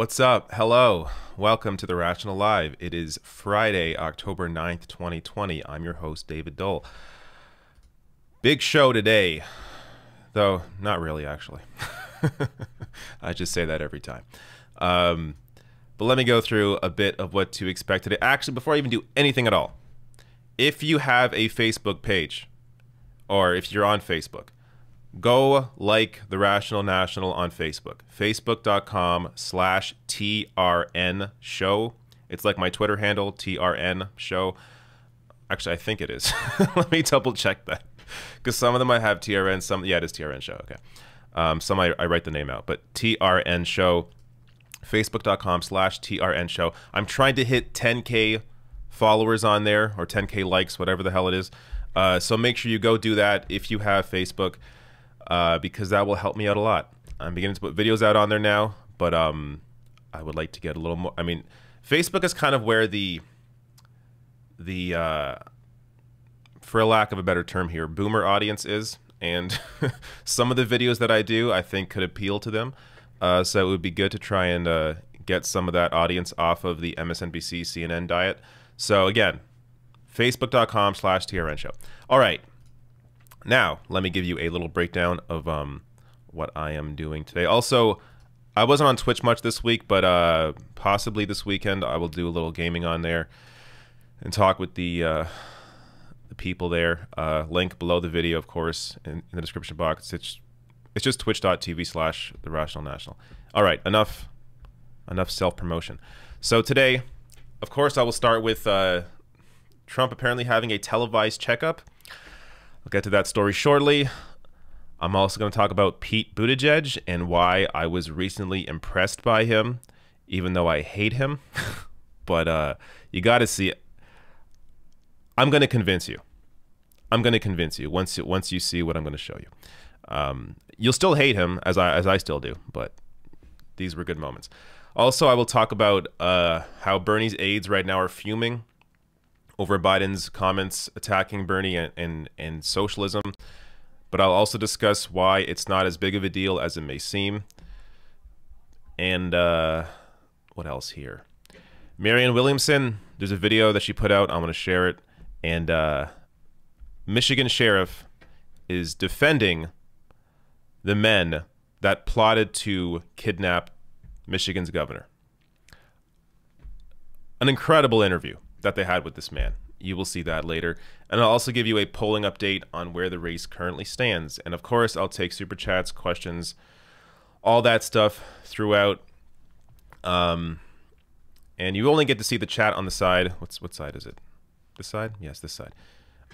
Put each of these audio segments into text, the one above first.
what's up? Hello. Welcome to The Rational Live. It is Friday, October 9th, 2020. I'm your host, David Doel. Big show today, though not really, actually. I just say that every time. Um, but let me go through a bit of what to expect today. Actually, before I even do anything at all, if you have a Facebook page, or if you're on Facebook, go like the Rational National on Facebook. Facebook.com slash TRN show. It's like my Twitter handle, TRN show. Actually, I think it is. Let me double check that. Because some of them I have TRN, some, yeah, it is TRN show. Okay. Um, some I, I write the name out, but TRN show. Facebook.com slash TRN show. I'm trying to hit 10K followers on there or 10K likes, whatever the hell it is. Uh, so make sure you go do that if you have Facebook uh, because that will help me out a lot. I'm beginning to put videos out on there now, but um, I would like to get a little more. I mean, Facebook is kind of where the the uh, for lack of a better term here, boomer audience is, and some of the videos that I do, I think could appeal to them. Uh, so it would be good to try and uh, get some of that audience off of the MSNBC CNN diet. So again, facebook.com slash TRN show. All right. Now, let me give you a little breakdown of um, what I am doing today. Also, I wasn't on Twitch much this week, but uh, possibly this weekend I will do a little gaming on there and talk with the uh, the people there. Uh, link below the video, of course, in, in the description box. It's it's just twitch.tv slash the rational national. All right, enough enough self promotion. So today, of course, I will start with uh, Trump apparently having a televised checkup. I'll get to that story shortly. I'm also going to talk about Pete Buttigieg and why I was recently impressed by him, even though I hate him. but uh, you got to see it. I'm going to convince you. I'm going to convince you once once you see what I'm going to show you. Um, you'll still hate him as I as I still do, but these were good moments. Also, I will talk about uh, how Bernie's aides right now are fuming over Biden's comments attacking Bernie and, and, and socialism. But I'll also discuss why it's not as big of a deal as it may seem. And uh, what else here? Marianne Williamson, there's a video that she put out. I'm going to share it. And uh, Michigan sheriff is defending the men that plotted to kidnap Michigan's governor. An incredible interview that they had with this man. You will see that later. And I'll also give you a polling update on where the race currently stands. And of course, I'll take super chats, questions, all that stuff throughout. Um, and you only get to see the chat on the side. What's what side is it? This side? Yes, this side.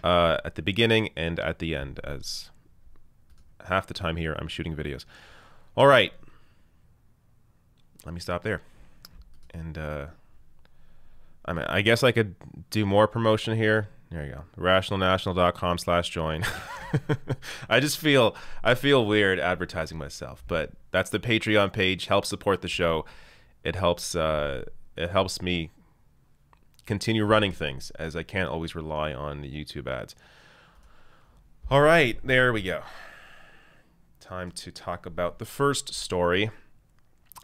Uh, at the beginning and at the end, as half the time here I'm shooting videos. All right. Let me stop there. And uh, I mean, I guess I could do more promotion here. There you go. Rationalnational.com slash join. I just feel I feel weird advertising myself, but that's the Patreon page. Help support the show. It helps uh, it helps me continue running things as I can't always rely on the YouTube ads. All right, there we go. Time to talk about the first story.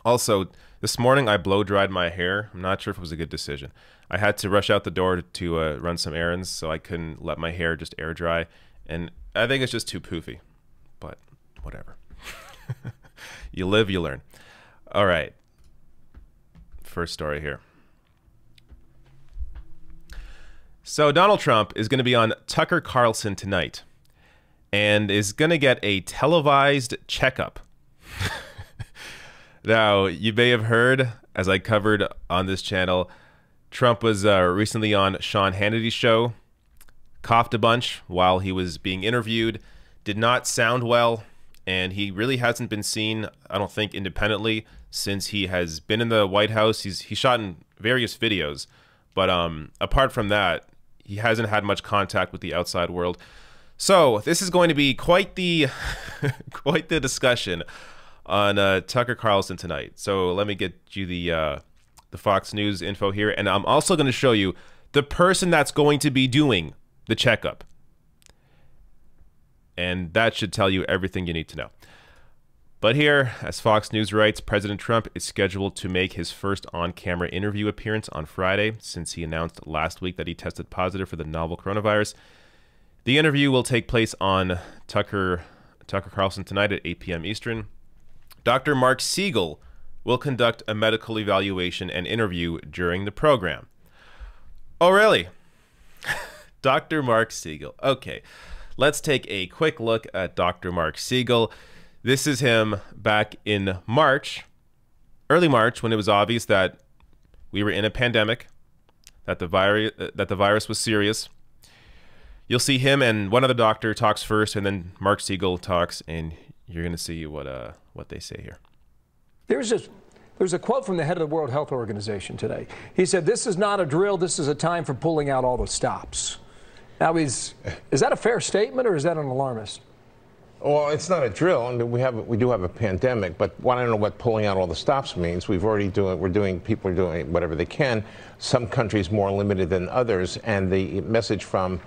Also, this morning I blow dried my hair. I'm not sure if it was a good decision. I had to rush out the door to, uh, run some errands, so I couldn't let my hair just air dry. And I think it's just too poofy. But whatever. you live, you learn. All right. First story here. So Donald Trump is going to be on Tucker Carlson tonight and is going to get a televised checkup. now, you may have heard, as I covered on this channel, Trump was uh, recently on Sean Hannity's show, coughed a bunch while he was being interviewed, did not sound well, and he really hasn't been seen, I don't think, independently since he has been in the White House. He's he shot in various videos, but um, apart from that, he hasn't had much contact with the outside world. So this is going to be quite the quite the discussion on uh, Tucker Carlson tonight. So let me get you the uh, the Fox News info here, and I'm also going to show you the person that's going to be doing the checkup, and that should tell you everything you need to know. But here, as Fox News writes, President Trump is scheduled to make his first on camera interview appearance on Friday since he announced last week that he tested positive for the novel coronavirus. The interview will take place on Tucker Tucker Carlson tonight at 8 p.m. Eastern. Dr. Marc Siegel will conduct a medical evaluation and interview during the program. Oh, really? Dr. Marc Siegel. Okay, let's take a quick look at Dr. Marc Siegel. This is him back in March, early March, when it was obvious that we were in a pandemic, that the virus uh, that the virus was serious you'll see him and one other doctor talks first, and then Marc Siegel talks, and you're going to see what uh, what they say here. There's just there's a quote from the head of the World Health Organization today. He said, "This is not a drill. This is a time for pulling out all the stops." Now, is is that a fair statement, or is that an alarmist? Well, it's not a drill. I mean, we have we do have a pandemic, but I don't know what pulling out all the stops means. We've already doing we're doing people are doing whatever they can. Some countries more limited than others, and the message from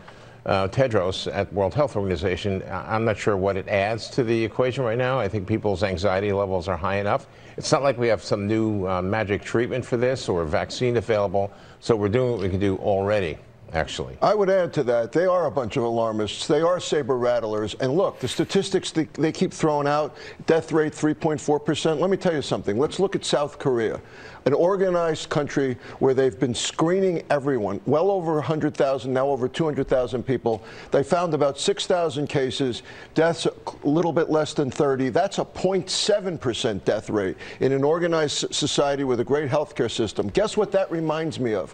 uh, Tedros at World Health Organization. I'm not sure what it adds to the equation right now. I think people's anxiety levels are high enough. It's not like we have some new uh, magic treatment for this or vaccine available. So we're doing what we can do already actually. I would add to that, they are a bunch of alarmists. They are saber rattlers. And look, the statistics they, they keep throwing out, death rate 3.4%. Let me tell you something. Let's look at South Korea, an organized country where they've been screening everyone, well over 100,000, now over 200,000 people. They found about 6,000 cases, deaths a little bit less than 30. That's a 0.7% death rate in an organized society with a great healthcare system. Guess what that reminds me of?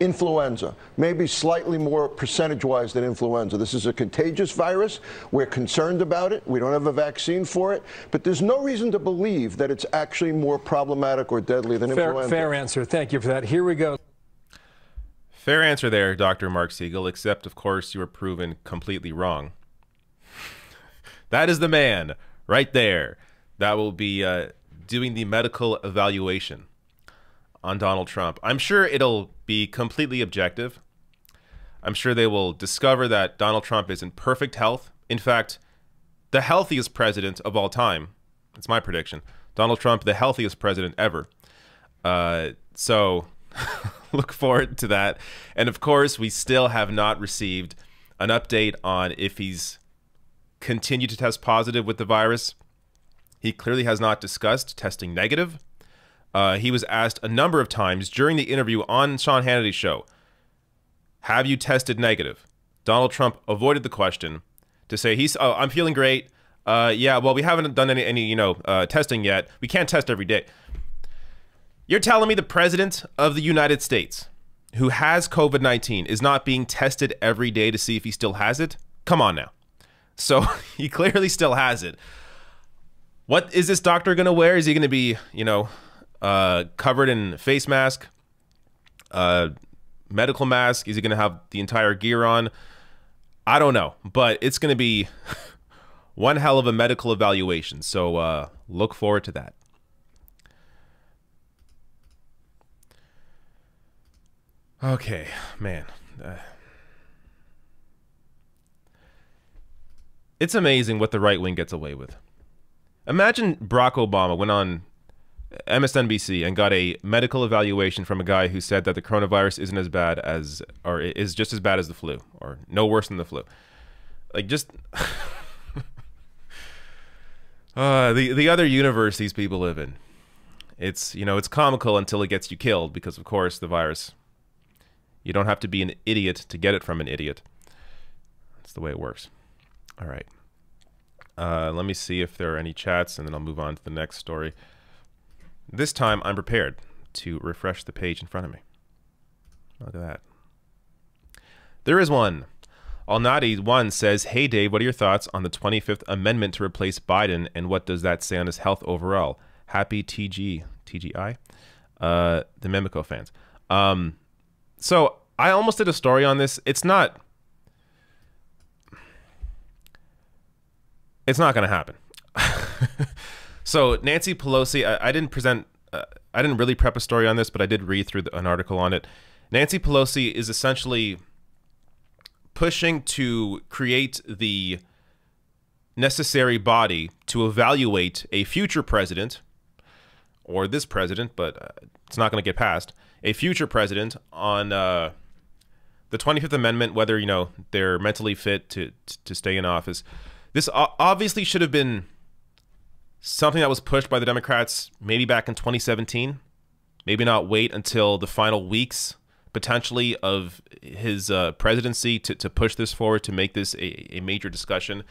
Influenza, maybe slightly more percentage wise than influenza. This is a contagious virus. We're concerned about it. We don't have a vaccine for it. But there's no reason to believe that it's actually more problematic or deadly than fair, influenza. Fair answer. Thank you for that. Here we go. Fair answer there, Dr. Marc Siegel, except, of course, you were proven completely wrong. that is the man right there that will be uh, doing the medical evaluation on Donald Trump. I'm sure it'll be completely objective. I'm sure they will discover that Donald Trump is in perfect health. In fact, the healthiest president of all time. It's my prediction. Donald Trump, the healthiest president ever. Uh, so look forward to that. And of course, we still have not received an update on if he's continued to test positive with the virus. He clearly has not discussed testing negative. Uh, he was asked a number of times during the interview on Sean Hannity's show, "Have you tested negative?" Donald Trump avoided the question to say he's, "Oh, I'm feeling great. Uh, yeah, well, we haven't done any, any you know, uh, testing yet. We can't test every day." You're telling me the president of the United States, who has COVID 19, is not being tested every day to see if he still has it? Come on now. So he clearly still has it. What is this doctor going to wear? Is he going to be, you know, uh, covered in face mask, uh, medical mask? Is he going to have the entire gear on? I don't know, but it's going to be one hell of a medical evaluation. So uh, look forward to that. Okay, man. Uh, it's amazing what the right wing gets away with. Imagine Barack Obama went on MSNBC and got a medical evaluation from a guy who said that the coronavirus isn't as bad as, or is just as bad as the flu, or no worse than the flu. Like, just. uh, the, the other universe these people live in. It's, you know, it's comical until it gets you killed because, of course, the virus you don't have to be an idiot to get it from an idiot. That's the way it works. All right. Uh, let me see if there are any chats, and then I'll move on to the next story. This time, I'm prepared to refresh the page in front of me. Look at that. There is one. Alnadi1 says, Hey Dave, what are your thoughts on the 25th Amendment to replace Biden, and what does that say on his health overall? Happy TG, TGI? Uh, the Mimico fans. Um, so I almost did a story on this. It's not. It's not going to happen. so Nancy Pelosi, I, I didn't present. Uh, I didn't really prep a story on this, but I did read through the, an article on it. Nancy Pelosi is essentially pushing to create the necessary body to evaluate a future president or this president, but uh, it's not going to get passed a future president on uh, the 25th Amendment, whether you know they're mentally fit to to stay in office. This obviously should have been something that was pushed by the Democrats maybe back in 2017. Maybe not wait until the final weeks potentially of his uh, presidency to, to push this forward to make this a, a major discussion.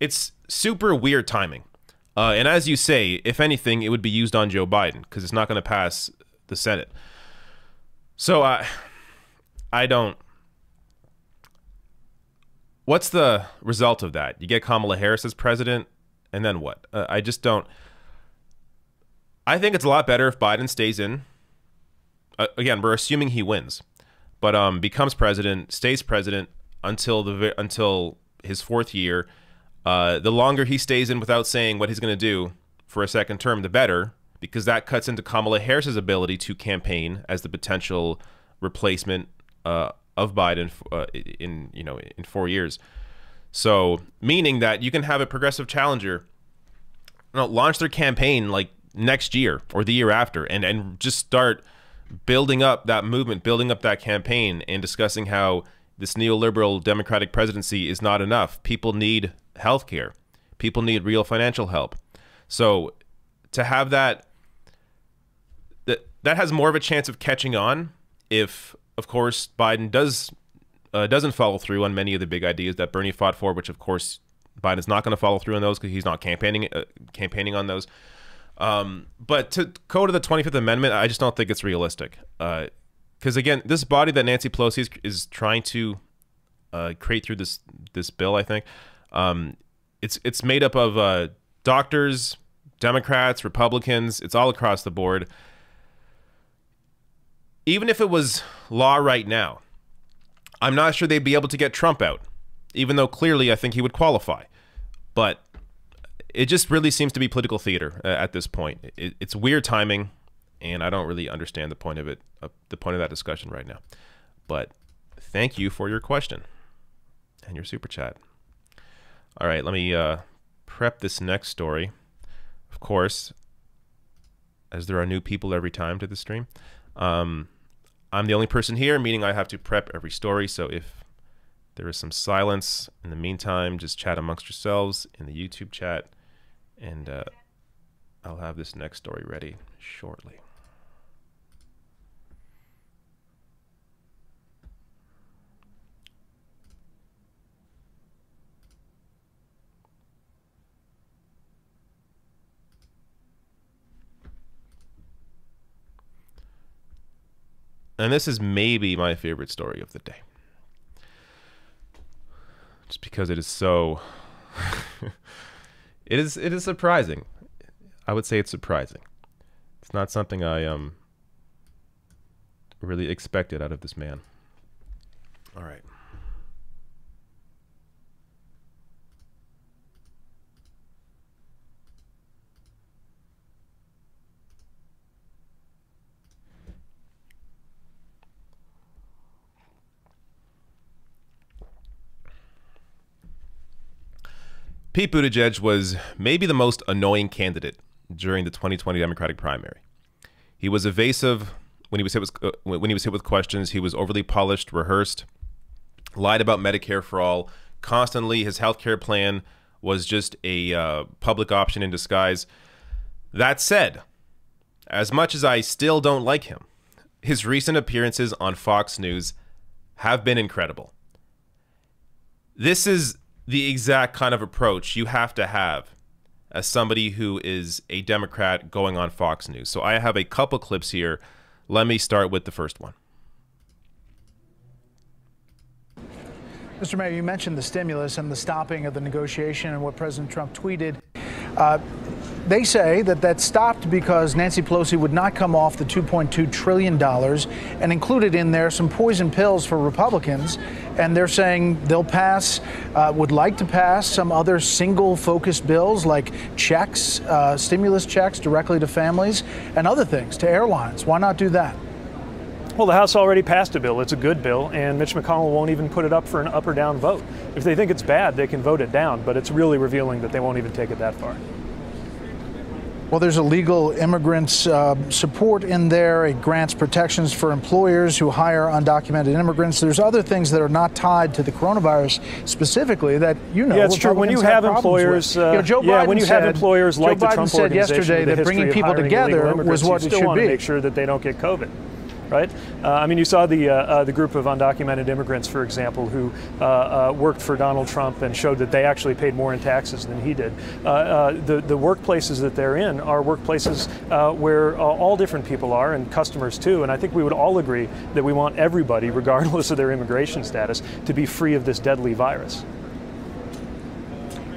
It's super weird timing. Uh, and as you say, if anything, it would be used on Joe Biden because it's not going to pass the Senate. So I, I don't. What's the result of that? You get Kamala Harris as president, and then what? Uh, I just don't. I think it's a lot better if Biden stays in. Uh, again, we're assuming he wins, but um, becomes president, stays president until the until his fourth year. Uh, the longer he stays in without saying what he's going to do for a second term, the better because that cuts into Kamala Harris's ability to campaign as the potential replacement uh, of Biden uh, in you know in four years. So meaning that you can have a progressive challenger you know, launch their campaign like next year or the year after, and and just start building up that movement, building up that campaign, and discussing how this neoliberal democratic presidency is not enough. People need health care. People need real financial help. So to have that that has more of a chance of catching on if, of course, Biden does uh, doesn't follow through on many of the big ideas that Bernie fought for, which of course Biden's not going to follow through on those because he's not campaigning uh, campaigning on those. Um, but to go to the 25th Amendment, I just don't think it's realistic. Because uh, again, this body that Nancy Pelosi is, is trying to uh, create through this this bill, I think, um, it's it's made up of uh, doctors, Democrats, Republicans. It's all across the board even if it was law right now, I'm not sure they'd be able to get Trump out, even though clearly I think he would qualify. But it just really seems to be political theater uh, at this point. It, it's weird timing, and I don't really understand the point of it, uh, the point of that discussion right now. But thank you for your question and your super chat. All right, let me uh, prep this next story. Of course, as there are new people every time to the stream, um, I'm the only person here, meaning I have to prep every story. So if there is some silence in the meantime, just chat amongst yourselves in the YouTube chat, and uh, I'll have this next story ready shortly. And this is maybe my favorite story of the day. Just because it is so it is it is surprising. I would say it's surprising. It's not something I um really expected out of this man. All right. Pete Buttigieg was maybe the most annoying candidate during the 2020 Democratic primary. He was evasive when he was hit with uh, when he was hit with questions. He was overly polished, rehearsed, lied about Medicare for all. Constantly, his health care plan was just a uh, public option in disguise. That said, as much as I still don't like him, his recent appearances on Fox News have been incredible. This is the exact kind of approach you have to have as somebody who is a Democrat going on Fox News. So I have a couple clips here. Let me start with the first one. Mr. Mayor, you mentioned the stimulus and the stopping of the negotiation and what President Trump tweeted. Uh, they say that that stopped because Nancy Pelosi would not come off the $2.2 trillion and included in there some poison pills for Republicans. And they're saying they'll pass, uh, would like to pass some other single focus bills like checks, uh, stimulus checks directly to families, and other things to airlines. Why not do that? Well, the House already passed a bill. It's a good bill, and Mitch McConnell won't even put it up for an up or down vote. If they think it's bad, they can vote it down, but it's really revealing that they won't even take it that far. Well, there's a legal immigrants uh, support in there. It grants protections for employers who hire undocumented immigrants. There's other things that are not tied to the coronavirus specifically that you know. Yeah, it's true. When you have, have employers, uh, you know, Joe Biden yeah, when you said, have employers like Joe the Trump said yesterday that bringing people together was what it should want be. to make sure that they don't get COVID right? Uh, I mean, you saw the uh, uh, the group of undocumented immigrants, for example, who uh, uh, worked for Donald Trump and showed that they actually paid more in taxes than he did. The the workplaces that they're in are workplaces where all different people are and customers too. And I think we would all agree that we want everybody, regardless of their immigration status, to be free of this deadly virus.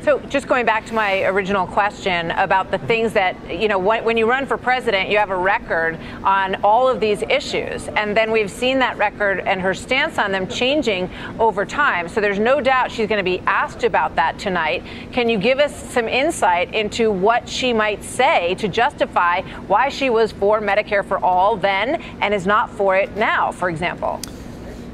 So just going back to my original question about the things that, you know, when, when, you run for president, you have a record on all of these issues. And then we've seen that record and her stance on them changing over time. So there's no doubt she's going to be asked about that tonight. Can you give us some insight into what she might say to justify why she was for Medicare for all then and is not for it now, for example?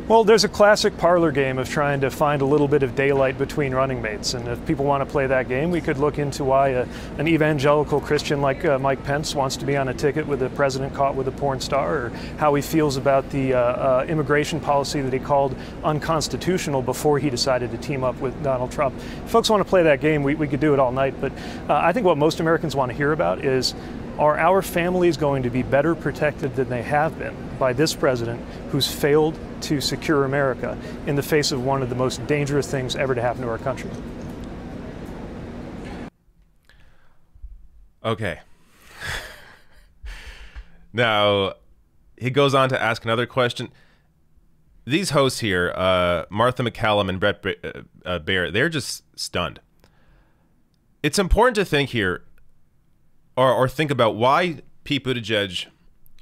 Well, there's a classic parlor game of trying to find a little bit of daylight between running mates. And if people want to play that game, we could look into why a, an evangelical Christian like uh, Mike Pence wants to be on a ticket with a president caught with a porn star, or how he feels about the uh, uh, immigration policy that he called unconstitutional before he decided to team up with Donald Trump. If folks want to play that game, we, we could do it all night. But uh, I think what most Americans want to hear about is are our families going to be better protected than they have been by this president who's failed to secure America in the face of one of the most dangerous things ever to happen to our country? Okay. now, he goes on to ask another question. These hosts here, uh, Martha MacCallum and Bret uh, Baier, they're just stunned. It's important to think here or, or think about why Pete Buttigieg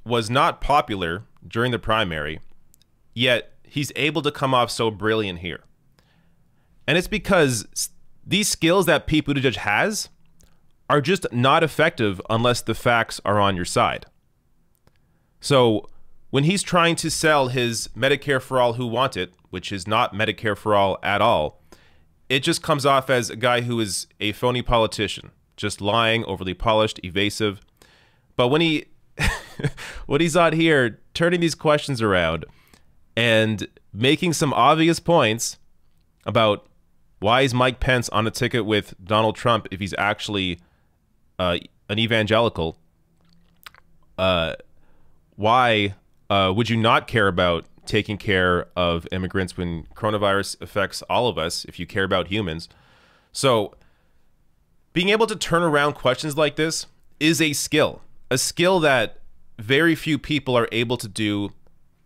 was not popular during the primary, yet he's able to come off so brilliant here. And it's because these skills that Pete Buttigieg has are just not effective unless the facts are on your side. So when he's trying to sell his Medicare for all who want it, which is not Medicare for all at all, it just comes off as a guy who is a phony politician, just lying, overly polished, evasive. But when he what he's out here turning these questions around and making some obvious points about why is Mike Pence on a ticket with Donald Trump if he's actually uh, an evangelical? Uh, why uh, would you not care about taking care of immigrants when coronavirus affects all of us if you care about humans? So, being able to turn around questions like this is a skill, a skill that very few people are able to do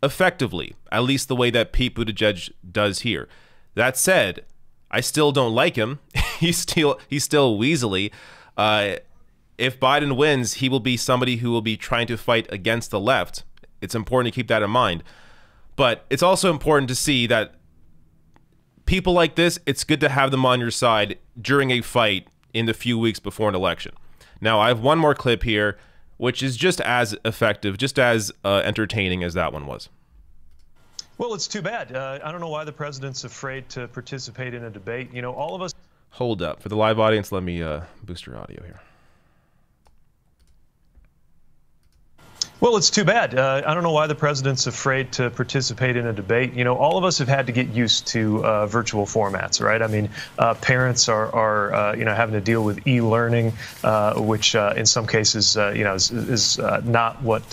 effectively, at least the way that Pete Buttigieg does here. That said, I still don't like him. he's still he's still weaselly. Uh, if Biden wins, he will be somebody who will be trying to fight against the left. It's important to keep that in mind. But it's also important to see that people like this, it's good to have them on your side during a fight in the few weeks before an election. Now, I have one more clip here, which is just as effective, just as uh, entertaining as that one was. Well, it's too bad. Uh, I don't know why the president's afraid to participate in a debate. You know, all of us. Hold up. For the live audience, let me uh, boost your audio here. Well, it's too bad. Uh, I don't know why the president's afraid to participate in a debate. You know, all of us have had to get used to uh, virtual formats, right? I mean, uh, parents are, are uh, you know, having to deal with e-learning, uh, which uh, in some cases, you know, is, is not what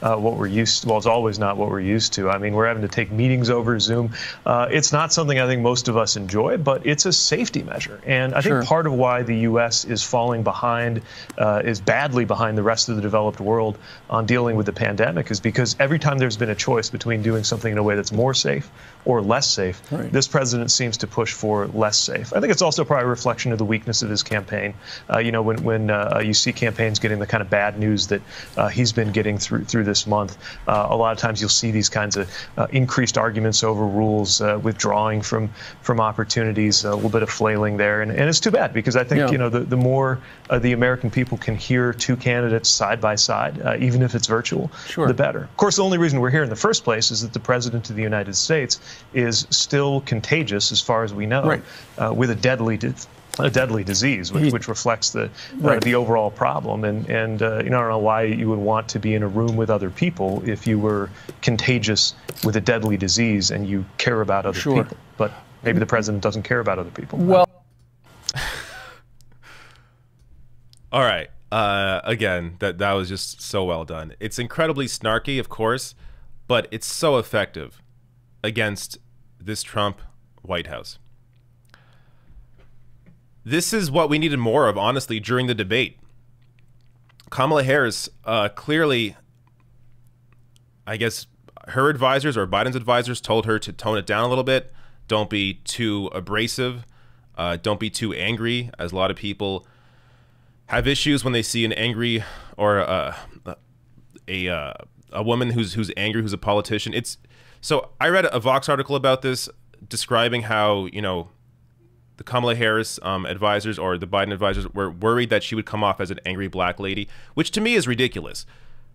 what we're used. To. Well, it's always not what we're used to. I mean, we're having to take meetings over Zoom. it's not something I think most of us enjoy, but it's a safety measure, and I sure. think part of why the U.S. is falling behind, is badly behind the rest of the developed world on dealing dealing with the pandemic is because every time there's been a choice between doing something in a way that's more safe or less safe, right. this president seems to push for less safe. I think it's also probably a reflection of the weakness of his campaign. Uh, you know, when when uh, you see campaigns getting the kind of bad news that uh, he's been getting through through this month, uh, a lot of times you'll see these kinds of uh, increased arguments over rules, uh, withdrawing from from opportunities, a little bit of flailing there, and, and it's too bad because I think yeah. you know the the more the American people can hear two candidates side by side, even if it's virtual, sure. the better. Of course, the only reason we're here in the first place is that the president of the United States is still contagious, as far as we know, right. uh, with a deadly. a deadly disease, which, which reflects the uh, right. the overall problem, and and uh, you know I don't know why you would want to be in a room with other people if you were contagious with a deadly disease and you care about other sure. people. But maybe the president doesn't care about other people. Well, all right. Uh, again, that that was just so well done. It's incredibly snarky, of course, but it's so effective against this Trump White House. This is what we needed more of, honestly, during the debate. Kamala Harris uh, clearly, I guess, her advisors or Biden's advisors told her to tone it down a little bit. Don't be too abrasive. Uh, don't be too angry, as a lot of people have issues when they see an angry or uh, a uh, a woman who's who's angry, who's a politician. It's so I read a Vox article about this describing how, you know, the Kamala Harris um, advisors or the Biden advisors were worried that she would come off as an angry black lady, which to me is ridiculous.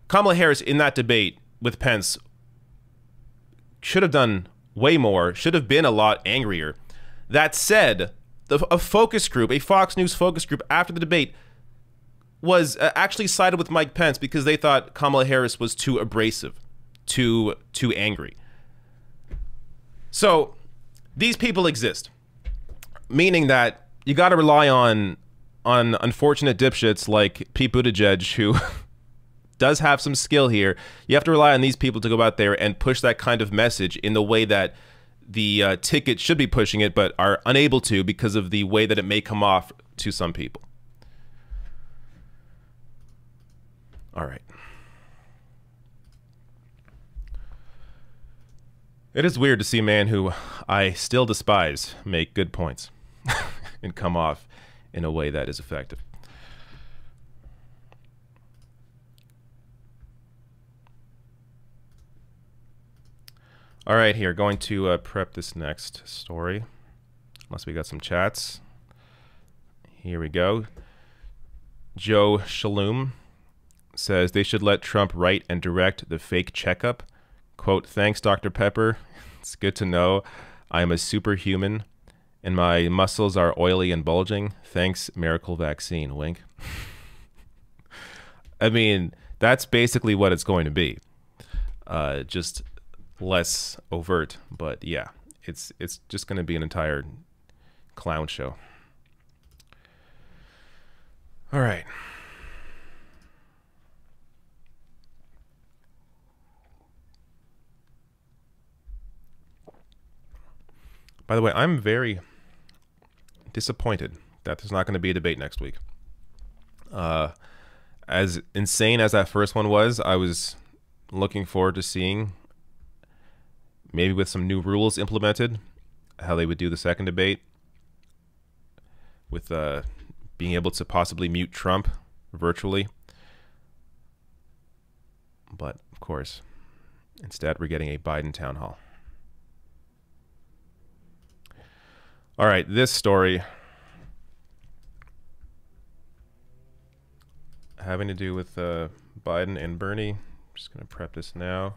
Kamala Harris in that debate with Pence should have done way more, should have been a lot angrier. That said, the, a focus group, a Fox News focus group after the debate was uh, actually sided with Mike Pence because they thought Kamala Harris was too abrasive, too too angry. So these people exist, meaning that you got to rely on on unfortunate dipshits like Pete Buttigieg, who does have some skill here. You have to rely on these people to go out there and push that kind of message in the way that the uh, ticket should be pushing it, but are unable to because of the way that it may come off to some people. All right. It is weird to see a man who I still despise make good points and come off in a way that is effective. All right, here, going to uh, prep this next story. Unless we got some chats. Here we go. Joe Shalom says they should let Trump write and direct the fake checkup Quote, thanks, Dr. Pepper. It's good to know I am a superhuman and my muscles are oily and bulging. Thanks, miracle vaccine. Wink. I mean, that's basically what it's going to be. Uh, just less overt, but yeah, it's it's just going to be an entire clown show. All right. By the way, I'm very disappointed that there's not going to be a debate next week. Uh, as insane as that first one was, I was looking forward to seeing maybe with some new rules implemented how they would do the second debate with uh, being able to possibly mute Trump virtually. But of course, instead, we're getting a Biden town hall. All right, this story having to do with uh, Biden and Bernie. I'm just going to prep this now.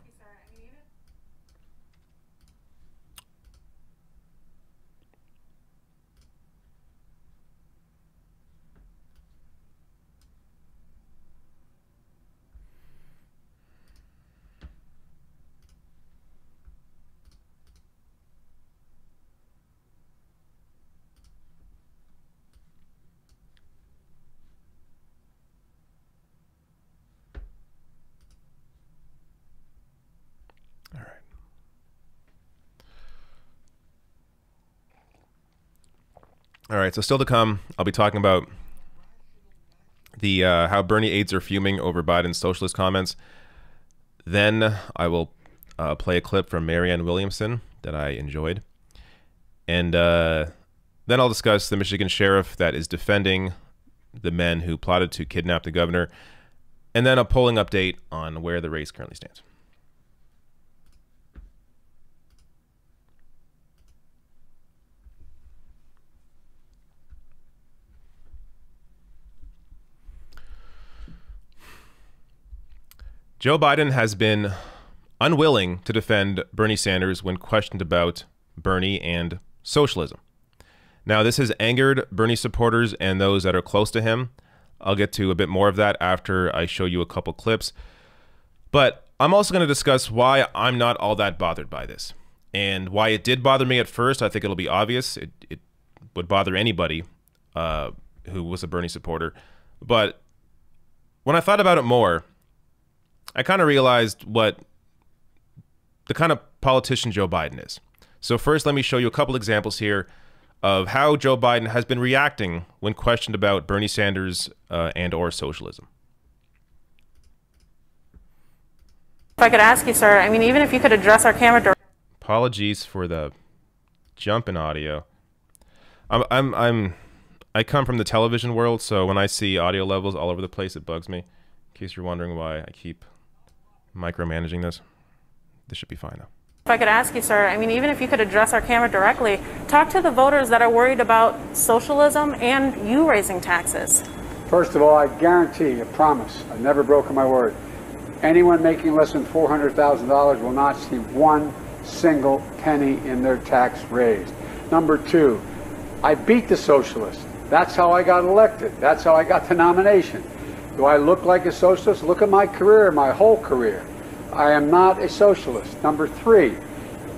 All right, so still to come, I'll be talking about the uh, how Bernie aides are fuming over Biden's socialist comments. Then I will uh, play a clip from Marianne Williamson that I enjoyed, and uh, then I'll discuss the Michigan sheriff that is defending the men who plotted to kidnap the governor, and then a polling update on where the race currently stands. Joe Biden has been unwilling to defend Bernie Sanders when questioned about Bernie and socialism. Now, this has angered Bernie supporters and those that are close to him. I'll get to a bit more of that after I show you a couple clips. But I'm also going to discuss why I'm not all that bothered by this and why it did bother me at first. I think it'll be obvious. It, it would bother anybody uh, who was a Bernie supporter. But when I thought about it more, I kind of realized what the kind of politician Joe Biden is. So first, let me show you a couple examples here of how Joe Biden has been reacting when questioned about Bernie Sanders uh, and or socialism. If I could ask you, sir, I mean, even if you could address our camera. Door- Apologies for the jump in audio. I'm, I'm, I'm, I come from the television world, so when I see audio levels all over the place, it bugs me. In case you're wondering why I keep micromanaging this. This should be fine though. If I could ask you, sir, I mean, even if you could address our camera directly, talk to the voters that are worried about socialism and you raising taxes. First of all, I guarantee, I promise, I've never broken my word. Anyone making less than $400,000 will not see one single penny in their tax raised. Number two, I beat the socialists. That's how I got elected. That's how I got the nomination. Do I look like a socialist? Look at my career, my whole career. I am not a socialist. Number three,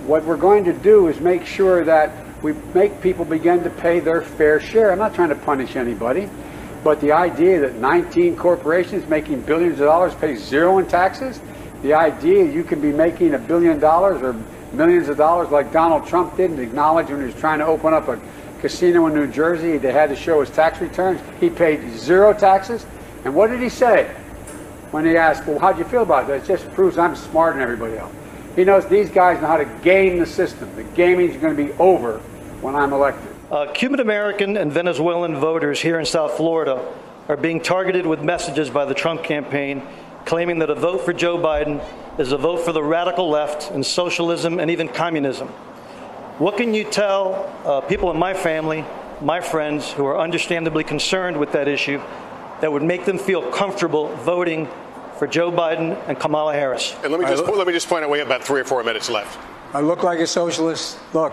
what we're going to do is make sure that we make people begin to pay their fair share. I'm not trying to punish anybody, but the idea that 19 corporations making billions of dollars pay zero in taxes, the idea you can be making a billion dollars or millions of dollars like Donald Trump did and acknowledge when he was trying to open up a casino in New Jersey, they had to show his tax returns. He paid zero taxes. And what did he say when he asked, well, how'd you feel about that? It just proves I'm smarter than everybody else. He knows these guys know how to game the system. The gaming is going to be over when I'm elected. Uh, Cuban American and Venezuelan voters here in South Florida are being targeted with messages by the Trump campaign claiming that a vote for Joe Biden is a vote for the radical left and socialism and even communism. What can you tell uh, people in my family, my friends, who are understandably concerned with that issue that would make them feel comfortable voting for Joe Biden and Kamala Harris. And let me just let me just point out we have about three or four minutes left. I look like a socialist. Look,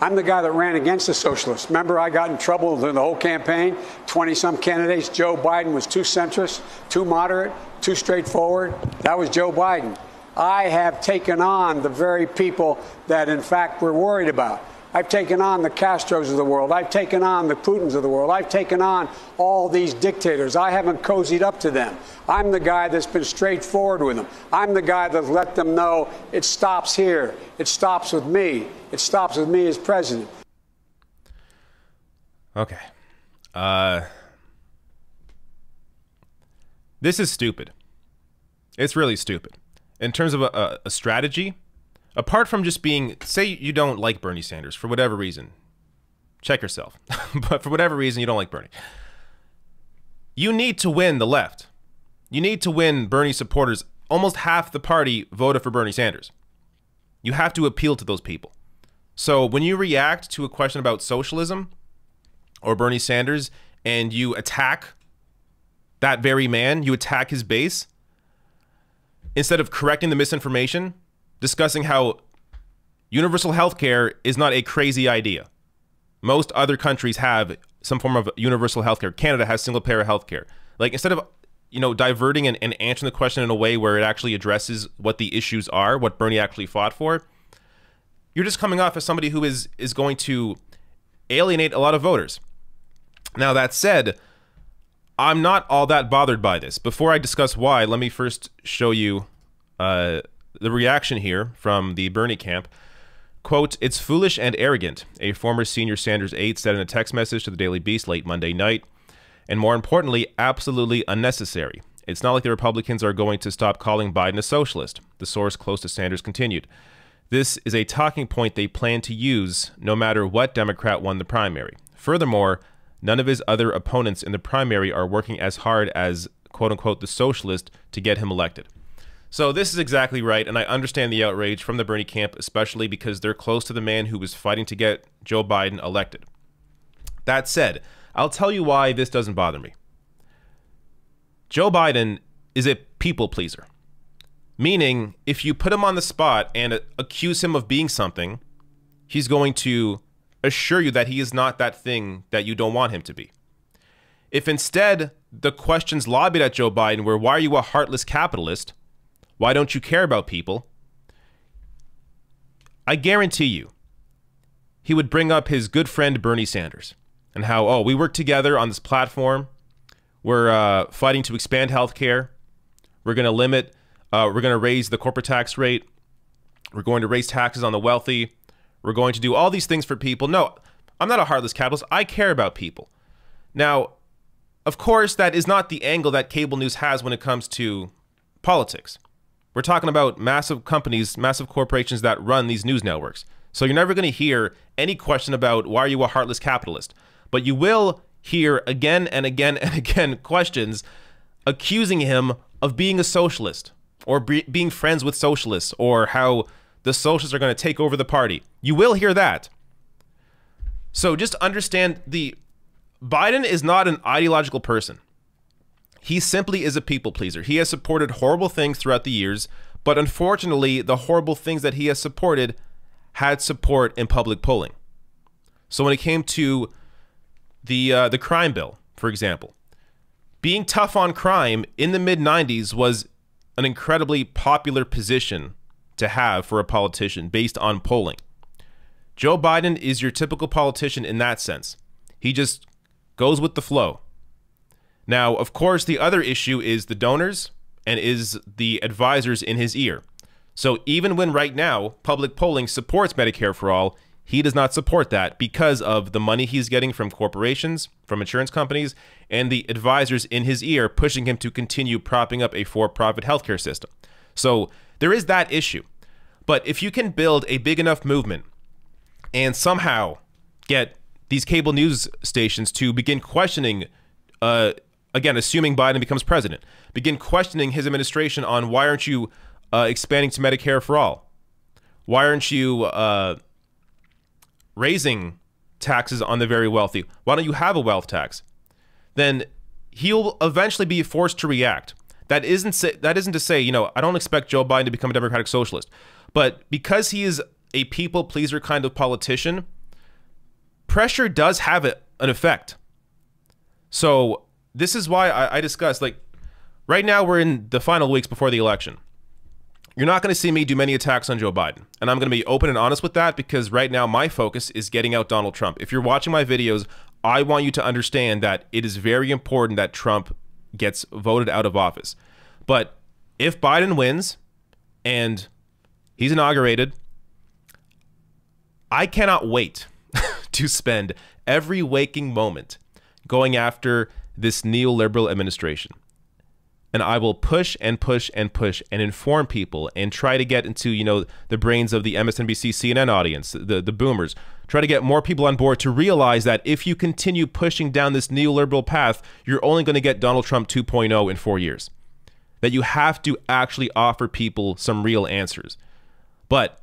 I'm the guy that ran against the socialists. Remember, I got in trouble during the whole campaign. 20 some candidates. Joe Biden was too centrist, too moderate, too straightforward. That was Joe Biden. I have taken on the very people that, in fact, we're worried about. I've taken on the Castros of the world. I've taken on the Putins of the world. I've taken on all these dictators. I haven't cozied up to them. I'm the guy that's been straightforward with them. I'm the guy that let them know it stops here. It stops with me. It stops with me as president. Okay. Uh, this is stupid. It's really stupid. In terms of a, a, strategy, apart from just being, say you don't like Bernie Sanders for whatever reason, check yourself. but for whatever reason, you don't like Bernie. You need to win the left. You need to win Bernie supporters. Almost half the party voted for Bernie Sanders. You have to appeal to those people. So when you react to a question about socialism or Bernie Sanders and you attack that very man, you attack his base, instead of correcting the misinformation, discussing how universal health care is not a crazy idea. Most other countries have some form of universal health care. Canada has single payer health care. Like instead of you know diverting and, and answering the question in a way where it actually addresses what the issues are, what Bernie actually fought for, you're just coming off as somebody who is is going to alienate a lot of voters. Now that said, I'm not all that bothered by this. Before I discuss why, let me first show you uh, the reaction here from the Bernie camp. Quote, it's foolish and arrogant, a former senior Sanders aide said in a text message to the Daily Beast late Monday night. And more importantly, absolutely unnecessary. It's not like the Republicans are going to stop calling Biden a socialist, the source close to Sanders continued. This is a talking point they plan to use no matter what Democrat won the primary. Furthermore, none of his other opponents in the primary are working as hard as quote unquote the socialist to get him elected. So this is exactly right, and I understand the outrage from the Bernie camp, especially because they're close to the man who was fighting to get Joe Biden elected. That said, I'll tell you why this doesn't bother me. Joe Biden is a people pleaser. Meaning, if you put him on the spot and accuse him of being something, he's going to assure you that he is not that thing that you don't want him to be. If instead the questions lobbied at Joe Biden were, why are you a heartless capitalist? Why don't you care about people? I guarantee you, he would bring up his good friend Bernie Sanders and how, oh, we work together on this platform. We're uh, fighting to expand healthcare. We're going to limit uh, we're going to raise the corporate tax rate. We're going to raise taxes on the wealthy. We're going to do all these things for people. No, I'm not a heartless capitalist. I care about people. Now, of course, that is not the angle that cable news has when it comes to politics. We're talking about massive companies, massive corporations that run these news networks. So you're never going to hear any question about why are you a heartless capitalist. But you will hear again and again and again questions accusing him of being a socialist or be, being friends with socialists or how the socialists are going to take over the party. You will hear that. So just understand the Biden is not an ideological person. He simply is a people pleaser. He has supported horrible things throughout the years, but unfortunately, the horrible things that he has supported had support in public polling. So when it came to the uh, the crime bill, for example, being tough on crime in the mid 90s was an incredibly popular position to have for a politician based on polling. Joe Biden is your typical politician in that sense. He just goes with the flow. Now, of course, the other issue is the donors and is the advisors in his ear. So even when right now public polling supports Medicare for all, he does not support that because of the money he's getting from corporations, from insurance companies, and the advisors in his ear pushing him to continue propping up a for profit healthcare system. So there is that issue. But if you can build a big enough movement and somehow get these cable news stations to begin questioning, uh, again, assuming Biden becomes president, begin questioning his administration on why aren't you uh, expanding to Medicare for all? Why aren't you uh, raising taxes on the very wealthy. Why don't you have a wealth tax? Then he'll eventually be forced to react. That isn't say, that isn't to say, you know, I don't expect Joe Biden to become a democratic socialist. But because he is a people pleaser kind of politician, pressure does have an effect. So this is why I, I like right now we're in the final weeks before the election. You're not going to see me do many attacks on Joe Biden. And I'm going to be open and honest with that because right now my focus is getting out Donald Trump. If you're watching my videos, I want you to understand that it is very important that Trump gets voted out of office. But if Biden wins and he's inaugurated, I cannot wait to spend every waking moment going after this neoliberal administration. And I will push and push and push and inform people and try to get into, you know, the brains of the MSNBC CNN audience, the, the boomers, try to get more people on board to realize that if you continue pushing down this neoliberal path, you're only going to get Donald Trump 2.0 in four years. That you have to actually offer people some real answers. But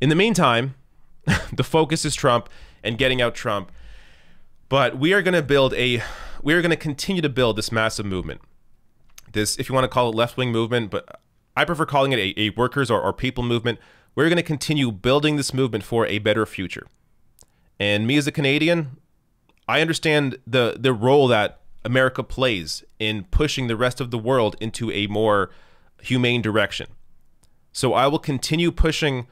in the meantime, the focus is Trump and getting out Trump. But we are going to build a, we are going to continue to build this massive movement. This, if you want to call it left wing movement, but I prefer calling it a, a workers or, or people movement. We're going to continue building this movement for a better future. And me as a Canadian, I understand the the role that America plays in pushing the rest of the world into a more humane direction. So I will continue pushing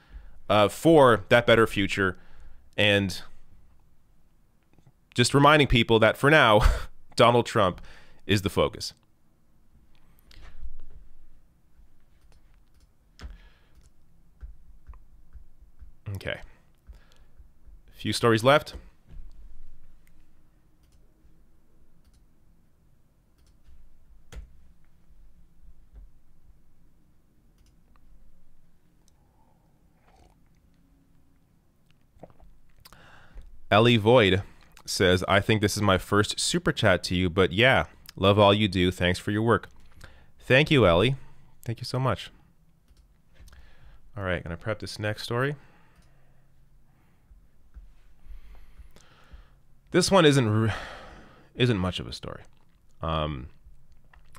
uh, for that better future and just reminding people that for now, Donald Trump is the focus. Okay. A few stories left. Ellie Void says, I think this is my first super chat to you, but yeah, love all you do. Thanks for your work. Thank you, Ellie. Thank you so much. All right, gonna prep this next story. This one isn't isn't much of a story, um,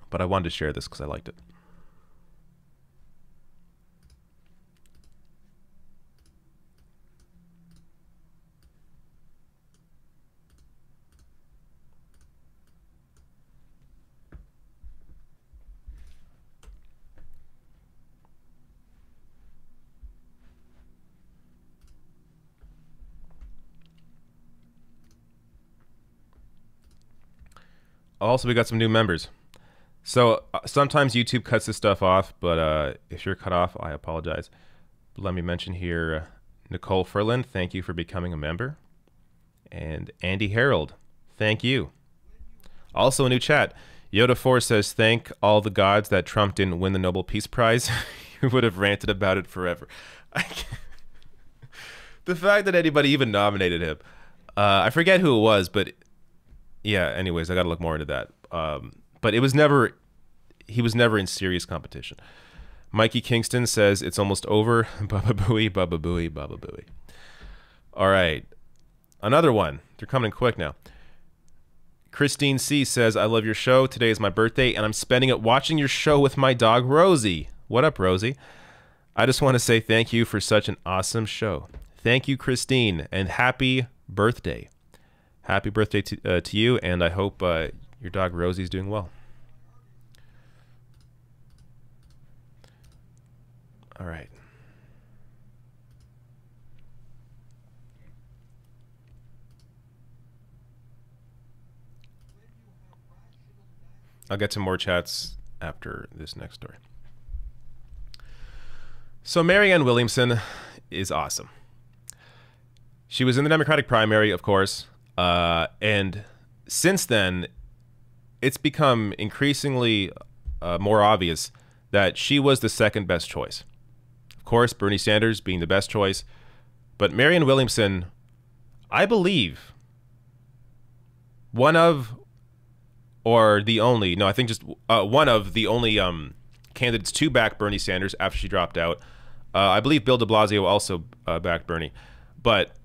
but I wanted to share this because I liked it. Also, we got some new members. So uh, sometimes YouTube cuts this stuff off, but uh, if you're cut off, I apologize. But let me mention here uh, Nicole Furlan, thank you for becoming a member. And Andy Harold, thank you. Also, a new chat. Yoda4 says, Thank all the gods that Trump didn't win the Nobel Peace Prize. you would have ranted about it forever. the fact that anybody even nominated him. Uh, I forget who it was, but yeah. Anyways, I got to look more into that. Um, but it was never. He was never in serious competition. Mikey Kingston says it's almost over. Baba booey, baba booey, baba booey. All right, another one. They're coming quick now. Christine C says, I love your show. Today is my birthday, and I'm spending it watching your show with my dog, Rosie. What up, Rosie? I just want to say thank you for such an awesome show. Thank you, Christine, and happy birthday happy birthday to, uh, to you, and I hope uh, your dog Rosie's doing well. All right. I'll get to more chats after this next story. So Marianne Williamson is awesome. She was in the Democratic primary, of course. Uh, and since then, it's become increasingly uh, more obvious that she was the second best choice. Of course, Bernie Sanders being the best choice, but Marianne Williamson, I believe, one of or the only no, I think just uh, one of the only um, candidates to back Bernie Sanders after she dropped out. Uh, I believe Bill De Blasio also uh, backed Bernie, but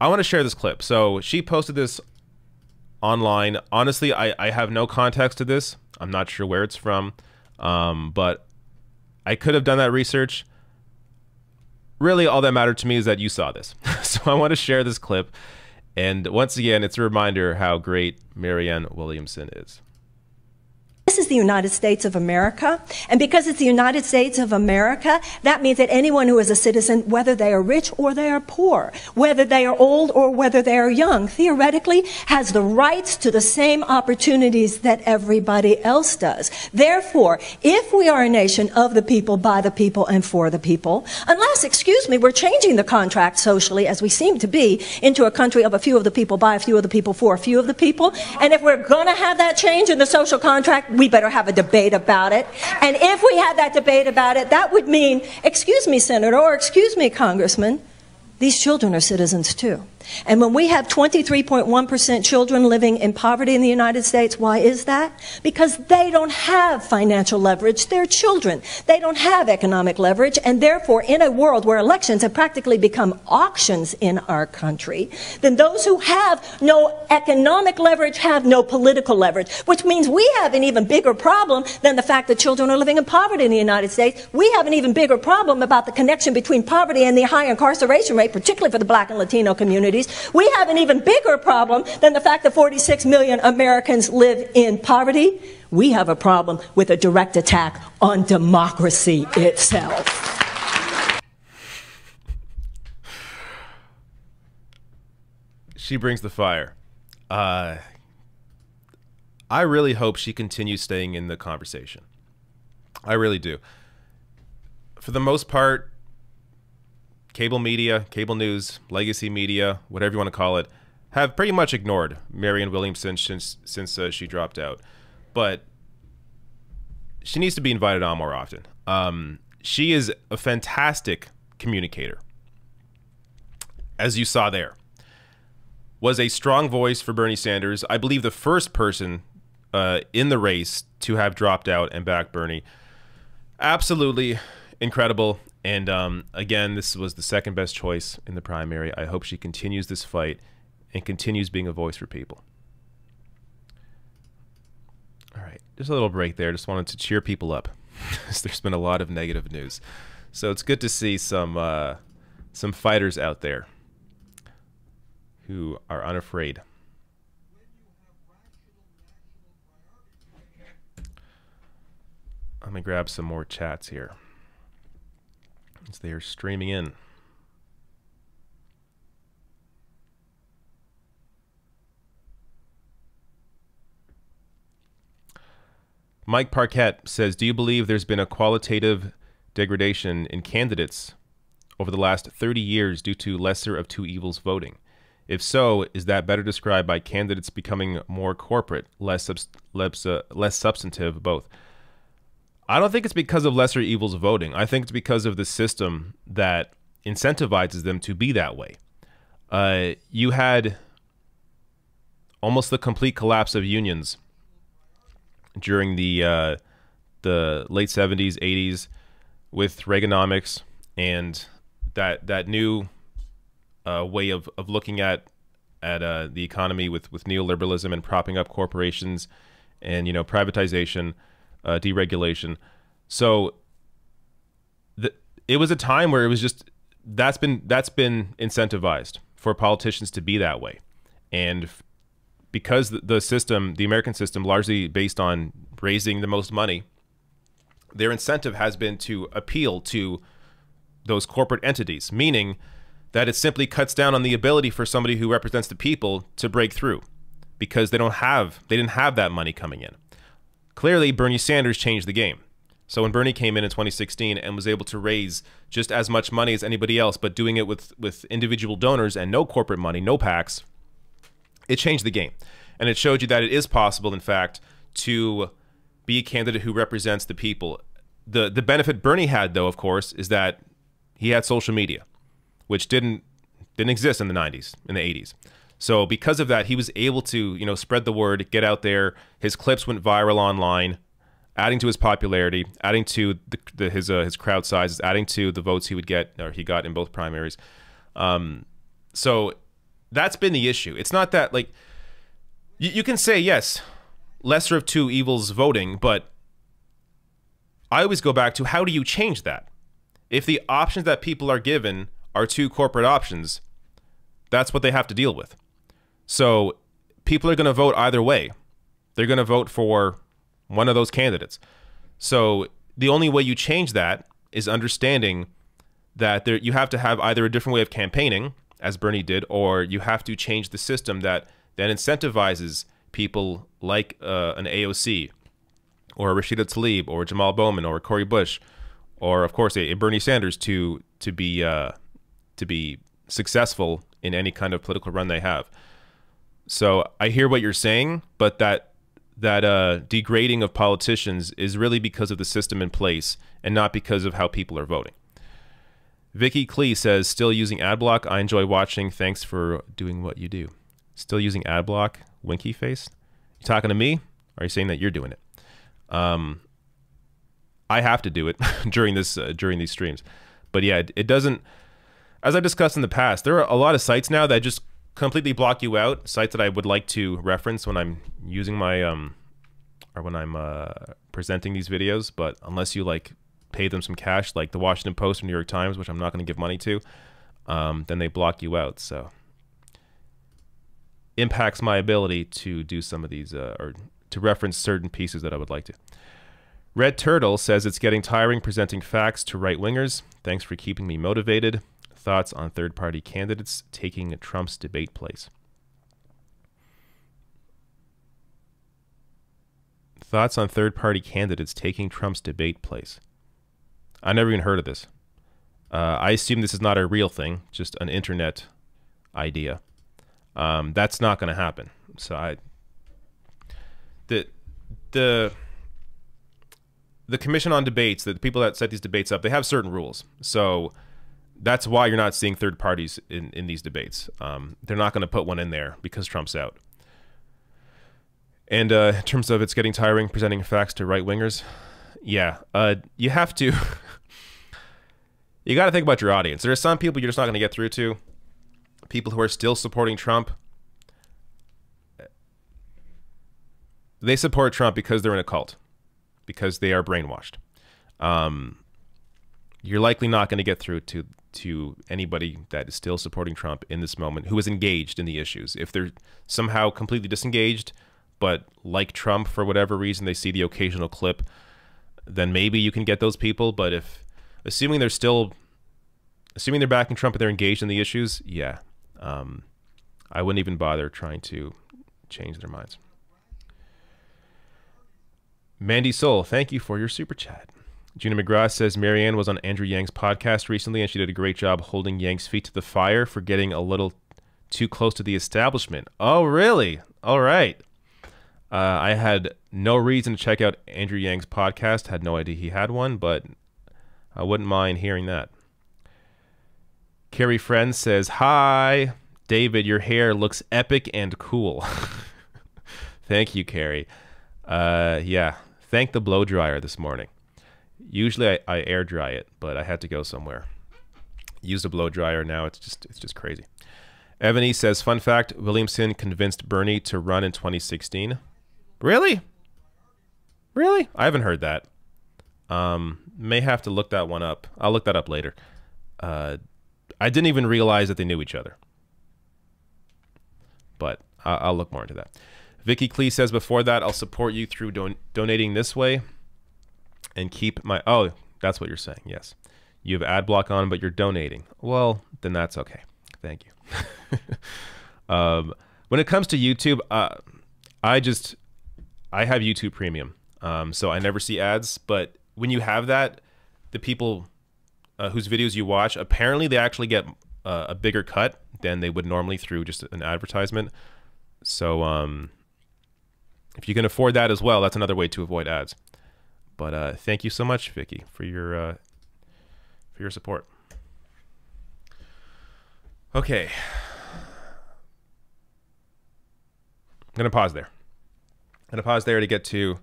I want to share this clip. So she posted this online. Honestly, I, I have no context to this. I'm not sure where it's from, um, but I could have done that research. Really, all that mattered to me is that you saw this. so I want to share this clip. And once again, it's a reminder how great Marianne Williamson is. This is the United States of America. And because it's the United States of America, that means that anyone who is a citizen, whether they are rich or they are poor, whether they are old or whether they are young, theoretically has the rights to the same opportunities that everybody else does. Therefore, if we are a nation of the people, by the people, and for the people, unless, excuse me, we're changing the contract socially, as we seem to be, into a country of a few of the people, by a few of the people, for a few of the people, and if we're going to have that change in the social contract, we better have a debate about it. And if we had that debate about it, that would mean, excuse me, Senator, or excuse me, Congressman, these children are citizens too. And when we have 23.1% children living in poverty in the United States, why is that? Because they don't have financial leverage. They're children. They don't have economic leverage. And therefore, in a world where elections have practically become auctions in our country, then those who have no economic leverage have no political leverage, which means we have an even bigger problem than the fact that children are living in poverty in the United States. We have an even bigger problem about the connection between poverty and the high incarceration rate, particularly for the black and Latino community We have an even bigger problem than the fact that 46 million Americans live in poverty. We have a problem with a direct attack on democracy itself. She brings the fire. Uh, I really hope she continues staying in the conversation. I really do. For the most part, cable media, cable news, legacy media, whatever you want to call it, have pretty much ignored Marianne Williamson since since uh, she dropped out. But she needs to be invited on more often. Um, she is a fantastic communicator, as you saw there. Was a strong voice for Bernie Sanders. I believe the first person uh, in the race to have dropped out and back Bernie. Absolutely incredible. And um, again, this was the second best choice in the primary. I hope she continues this fight and continues being a voice for people. All right, just a little break there. Just wanted to cheer people up. There's been a lot of negative news, so it's good to see some uh, some fighters out there who are unafraid. Let me grab some more chats here as they are streaming in. Mike Parquette says, Do you believe there's been a qualitative degradation in candidates over the last 30 years due to lesser of two evils voting? If so, is that better described by candidates becoming more corporate, less, less, uh, less substantive, both? I don't think it's because of lesser evils voting. I think it's because of the system that incentivizes them to be that way. Uh, you had almost the complete collapse of unions during the uh, the late 70s, 80s with Reaganomics and that that new uh, way of, of looking at at uh, the economy with, with neoliberalism and propping up corporations and you know privatization uh, deregulation. So the, it was a time where it was just that's been that's been incentivized for politicians to be that way, and because the system, the American system, largely based on raising the most money, their incentive has been to appeal to those corporate entities, meaning that it simply cuts down on the ability for somebody who represents the people to break through because they don't have they didn't have that money coming in. Clearly, Bernie Sanders changed the game. So when Bernie came in in 2016 and was able to raise just as much money as anybody else, but doing it with with individual donors and no corporate money, no PACs, it changed the game, and it showed you that it is possible, in fact, to be a candidate who represents the people. the The benefit Bernie had, though, of course, is that he had social media, which didn't didn't exist in the 90s, in the 80s. So because of that, he was able to, you know, spread the word, get out there. His clips went viral online, adding to his popularity, adding to the, the, his uh, his crowd sizes, adding to the votes he would get or he got in both primaries. Um, so that's been the issue. It's not that like you, you can say yes, lesser of two evils voting, but I always go back to how do you change that? If the options that people are given are two corporate options, that's what they have to deal with. So people are going to vote either way. They're going to vote for one of those candidates. So the only way you change that is understanding that there, you have to have either a different way of campaigning, as Bernie did, or you have to change the system that that incentivizes people like uh, an AOC or a Rashida Tlaib or Jamal Bowman or Cori Bush or of course a, a Bernie Sanders to to be uh, to be successful in any kind of political run they have. So I hear what you're saying, but that that uh, degrading of politicians is really because of the system in place and not because of how people are voting. Vicky Klee says, still using AdBlock. I enjoy watching. Thanks for doing what you do. Still using AdBlock. Winky face. You talking to me? Are you saying that you're doing it? Um, I have to do it during this uh, during these streams, but yeah, it, it doesn't. As I discussed in the past, there are a lot of sites now that just completely block you out. Sites that I would like to reference when I'm using my um, or when I'm uh, presenting these videos, but unless you like pay them some cash, like the Washington Post or New York Times, which I'm not going to give money to, um, then they block you out. So impacts my ability to do some of these uh, or to reference certain pieces that I would like to. Red Turtle says it's getting tiring presenting facts to right wingers. Thanks for keeping me motivated. Thoughts on third party candidates taking Trump's debate place? Thoughts on third party candidates taking Trump's debate place? I never even heard of this. Uh, I assume this is not a real thing, just an internet idea. Um, that's not going to happen. So I, the, the, the commission on debates, the people that set these debates up, they have certain rules. So that's why you're not seeing third parties in, in these debates. Um, they're not going to put one in there because Trump's out. And uh, in terms of it's getting tiring presenting facts to right wingers, yeah, uh, you have to. you got to think about your audience. There are some people you're just not going to get through to. People who are still supporting Trump. They support Trump because they're in a cult, because they are brainwashed. Um, you're likely not going to get through to to anybody that is still supporting Trump in this moment who is engaged in the issues. If they're somehow completely disengaged, but like Trump for whatever reason, they see the occasional clip, then maybe you can get those people. But if assuming they're still assuming they're backing Trump and they're engaged in the issues, yeah, um, I wouldn't even bother trying to change their minds. Mandy Soul, thank you for your super chat. Gina McGrath says Marianne was on Andrew Yang's podcast recently, and she did a great job holding Yang's feet to the fire for getting a little too close to the establishment. Oh, really? All right. Uh, I had no reason to check out Andrew Yang's podcast. Had no idea he had one, but I wouldn't mind hearing that. Carrie Friend says, Hi, David, your hair looks epic and cool. Thank you, Carrie. Uh, yeah, thank the blow dryer this morning. Usually I, I air dry it, but I had to go somewhere. Use a blow dryer now. It's just it's just crazy. Ebony says, "Fun fact: Williamson convinced Bernie to run in 2016." Really? Really? I haven't heard that. Um, may have to look that one up. I'll look that up later. Uh, I didn't even realize that they knew each other. But I- I'll look more into that. Vicky Klee says, before that, I'll support you through don- donating this way and keep my. Oh, that's what you're saying. Yes. You have ad block on, but you're donating. Well, then that's okay. Thank you. um, when it comes to YouTube, uh, I just I have YouTube Premium, um, so I never see ads. But when you have that, the people uh, whose videos you watch apparently they actually get uh, a bigger cut than they would normally through just an advertisement. So um, if you can afford that as well, that's another way to avoid ads. But uh, thank you so much, Vicky, for your uh, for your support. Okay, I'm gonna pause there. I'm gonna pause there to get to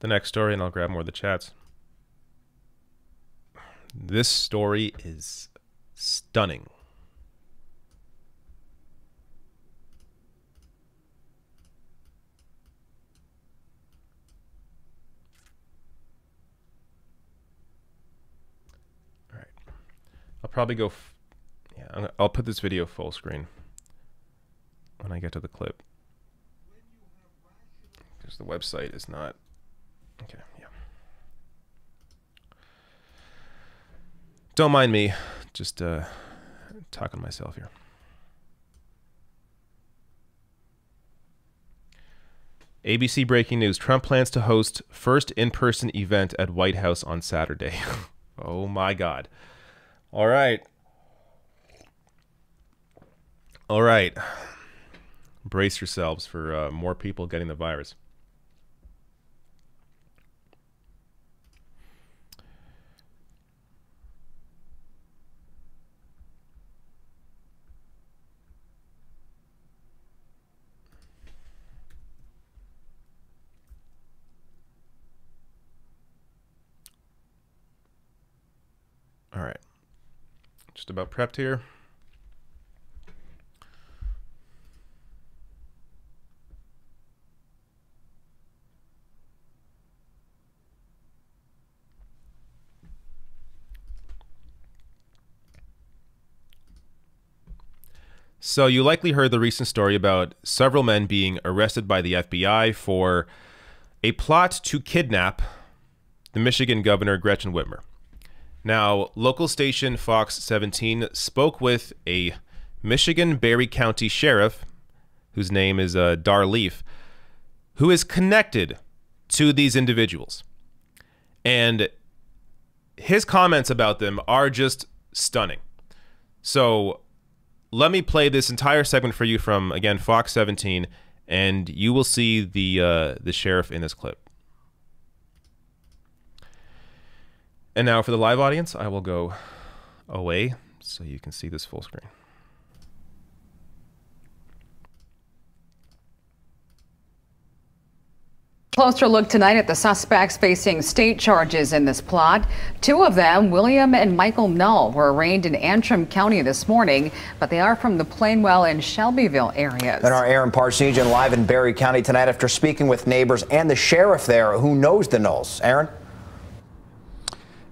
the next story, and I'll grab more of the chats. This story is stunning. I'll probably go. Yeah, I'll put this video full screen when I get to the clip because the website is not. Okay, yeah. Don't mind me, just uh, talking to myself here. ABC breaking news Trump plans to host first in person event at White House on Saturday. oh my God. All right. All right. Brace yourselves for uh, more people getting the virus. All right. Just about prepped here. So, you likely heard the recent story about several men being arrested by the FBI for a plot to kidnap the Michigan governor, Gretchen Whitmer. Now, local station Fox 17 spoke with a Michigan Barry County sheriff, whose name is uh, Dar Leaf, who is connected to these individuals. And his comments about them are just stunning. So, let me play this entire segment for you from again Fox 17, and you will see the uh, the sheriff in this clip. And now for the live audience, I will go away so you can see this full screen. Closer look tonight at the suspects facing state charges in this plot. Two of them, William and Michael Null, were arraigned in Antrim County this morning, but they are from the Plainwell and Shelbyville areas. And our Aaron Parseghian live in Barry County tonight after speaking with neighbors and the sheriff there who knows the Nulls. Aaron?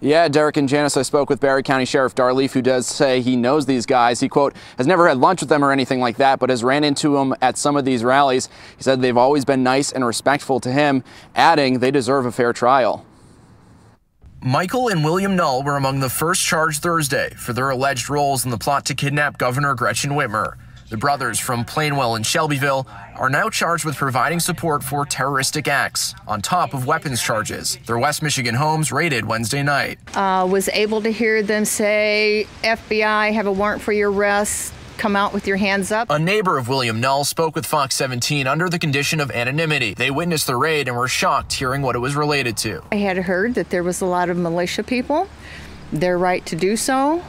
Yeah, Derek and Janice, I spoke with Barry County Sheriff Dar Leaf, who does say he knows these guys. He, quote, has never had lunch with them or anything like that, but has ran into them at some of these rallies. He said they've always been nice and respectful to him, adding they deserve a fair trial. Michael and William Null were among the first charged Thursday for their alleged roles in the plot to kidnap Governor Gretchen Whitmer. The brothers from Plainwell and Shelbyville are now charged with providing support for terroristic acts, on top of weapons charges. Their West Michigan homes raided Wednesday night. Uh, was able to hear them say, FBI, have a warrant for your arrest. Come out with your hands up. A neighbor of William Null spoke with Fox 17 under the condition of anonymity. They witnessed the raid and were shocked hearing what it was related to. I had heard that there was a lot of militia people their right to do so,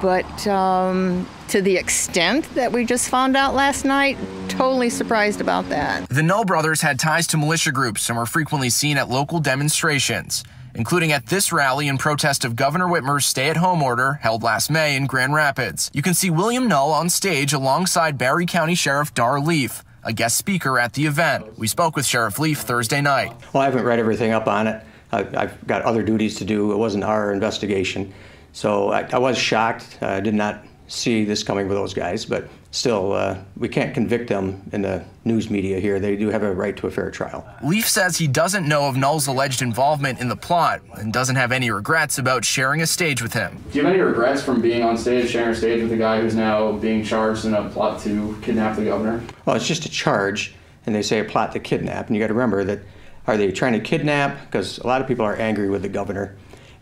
but um, to the extent that we just found out last night, totally surprised about that. The Null brothers had ties to militia groups and were frequently seen at local demonstrations, including at this rally in protest of Governor Whitmer's stay at home order held last May in Grand Rapids. You can see William Null on stage alongside Barry County Sheriff Dar Leaf. A guest speaker at the event. We spoke with Sheriff Leaf Thursday night. Well, I haven't read everything up on it. I've got other duties to do. It wasn't our investigation. So I, I was shocked. I did not see this coming with those guys, but still, uh, we can't convict them in the news media here. They do have a right to a fair trial. Leaf says he doesn't know of Null's alleged involvement in the plot and doesn't have any regrets about sharing a stage with him. Do you have any regrets from being on stage, sharing a stage with a guy who's now being charged in a plot to kidnap the governor? Well, it's just a charge, and they say a plot to kidnap. And you got to remember that are they trying to kidnap? Because a lot of people are angry with the governor,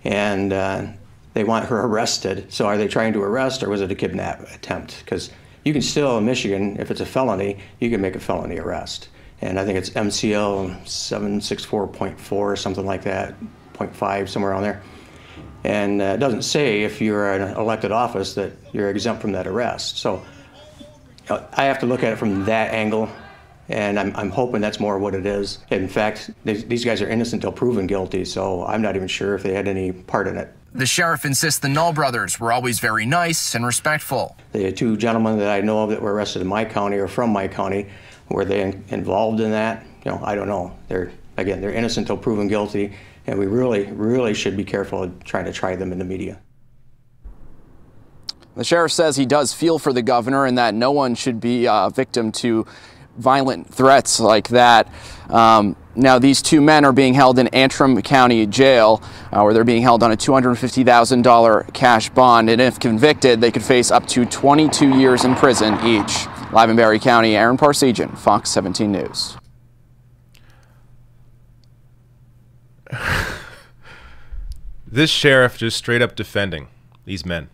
and uh, they want her arrested. So are they trying to arrest, or was it a kidnap attempt? Because you can still, in Michigan, if it's a felony, you can make a felony arrest. And I think it's MCL 764.4 or something like that, 0.5, somewhere around there. And uh, it doesn't say if you're an elected office that you're exempt from that arrest. So uh, I have to look at it from that angle and I'm, I'm hoping that's more what it is. In fact, these guys are innocent until proven guilty, so I'm not even sure if they had any part in it. The sheriff insists the Null brothers were always very nice and respectful. The two gentlemen that I know of that were arrested in my county or from my county, were they in, involved in that? You know, I don't know. They're again, they're innocent until proven guilty, and we really, really should be careful trying to try them in the media. The sheriff says he does feel for the governor and that no one should be a uh, victim to violent threats like that. Um, now, these two men are being held in Antrim County Jail, uh, where they're being held on a $250,000 cash bond. And if convicted, they could face up to 22 years in prison each. Live in Barry County, Aaron Parseghian, Fox 17 News. this sheriff just straight up defending these men.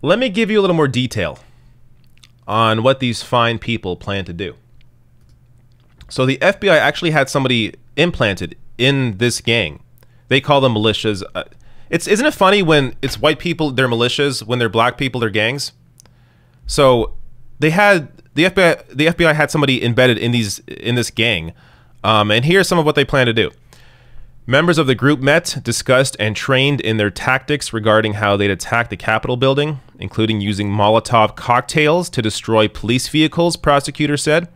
Let me give you a little more detail on what these fine people plan to do. So the FBI actually had somebody implanted in this gang. They call them militias. Uh, it's isn't it funny when it's white people they're militias, when they're black people they're gangs? So they had the FBI the FBI had somebody embedded in these in this gang. Um, and here's some of what they plan to do. Members of the group met, discussed, and trained in their tactics regarding how they'd attack the Capitol building, including using Molotov cocktails to destroy police vehicles, prosecutors said.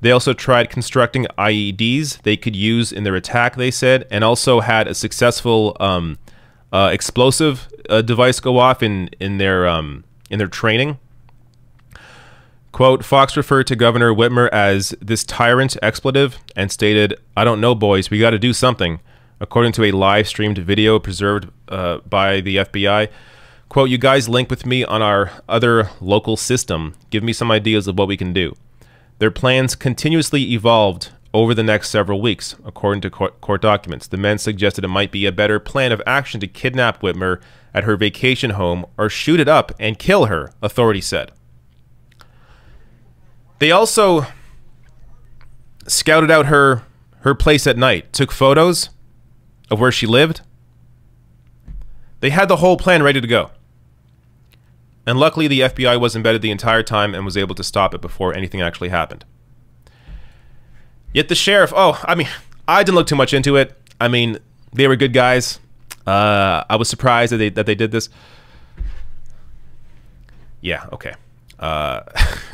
They also tried constructing IEDs they could use in their attack, they said, and also had a successful um, uh, explosive uh, device go off in, in, their, um, in their training. Quote, Fox referred to Governor Whitmer as this tyrant expletive and stated, I don't know, boys, we got to do something. According to a live streamed video preserved uh, by the FBI, quote, You guys link with me on our other local system. Give me some ideas of what we can do. Their plans continuously evolved over the next several weeks, according to court, court documents. The men suggested it might be a better plan of action to kidnap Whitmer at her vacation home or shoot it up and kill her, authorities said. They also scouted out her her place at night, took photos, of where she lived. They had the whole plan ready to go. And luckily, the FBI was embedded the entire time and was able to stop it before anything actually happened. Yet the sheriff, oh, I mean, I didn't look too much into it. I mean, they were good guys. Uh, I was surprised that they that they did this. Yeah, okay. Uh,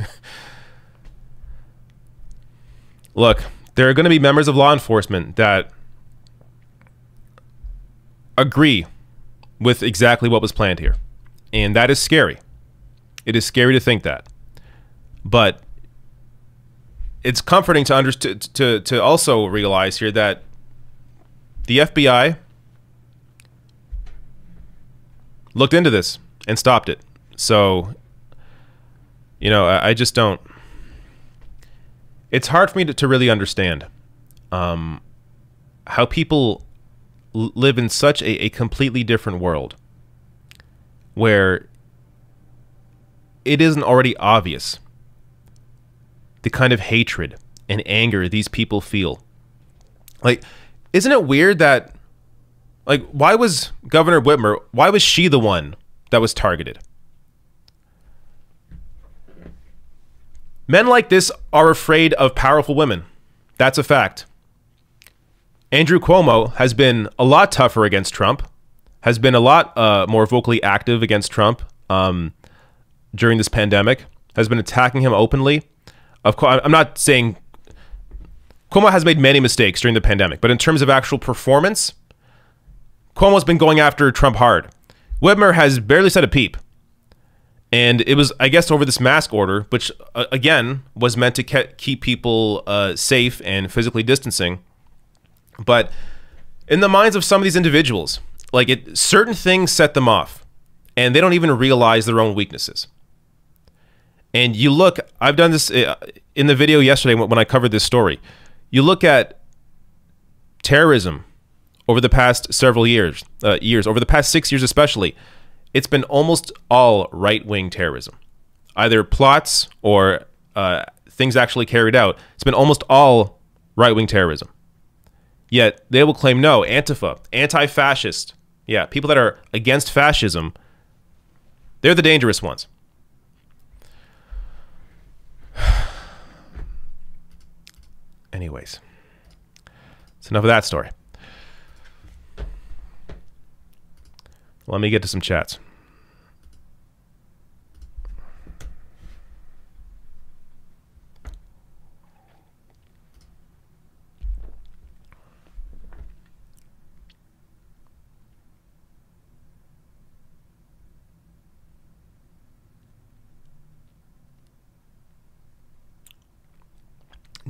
look, there are going to be members of law enforcement that agree with exactly what was planned here. And that is scary. It is scary to think that. But it's comforting to understand to, to also realize here that the FBI looked into this and stopped it. So, you know, I, I just don't. It's hard for me to, to really understand um, how people live in such a, a completely different world where it isn't already obvious the kind of hatred and anger these people feel. Like, isn't it weird that, like, why was Governor Whitmer, why was she the one that was targeted? Men like this are afraid of powerful women. That's a fact. Andrew Cuomo has been a lot tougher against Trump, has been a lot uh, more vocally active against Trump um, during this pandemic, has been attacking him openly. Of course, I'm not saying Cuomo has made many mistakes during the pandemic, but in terms of actual performance, Cuomo's been going after Trump hard. Whitmer has barely said a peep. And it was, I guess, over this mask order, which, uh, again, was meant to ke- keep people uh, safe and physically distancing. But in the minds of some of these individuals, like it, certain things set them off, and they don't even realize their own weaknesses. And you look, I've done this uh, in the video yesterday when I covered this story. You look at terrorism over the past several years, uh, years over the past six years especially, it's been almost all right wing terrorism, either plots or uh, things actually carried out. It's been almost all right wing terrorism. Yet they will claim no, Antifa, anti fascist. Yeah, people that are against fascism, they're the dangerous ones. Anyways, it's enough of that story. Let me get to some chats.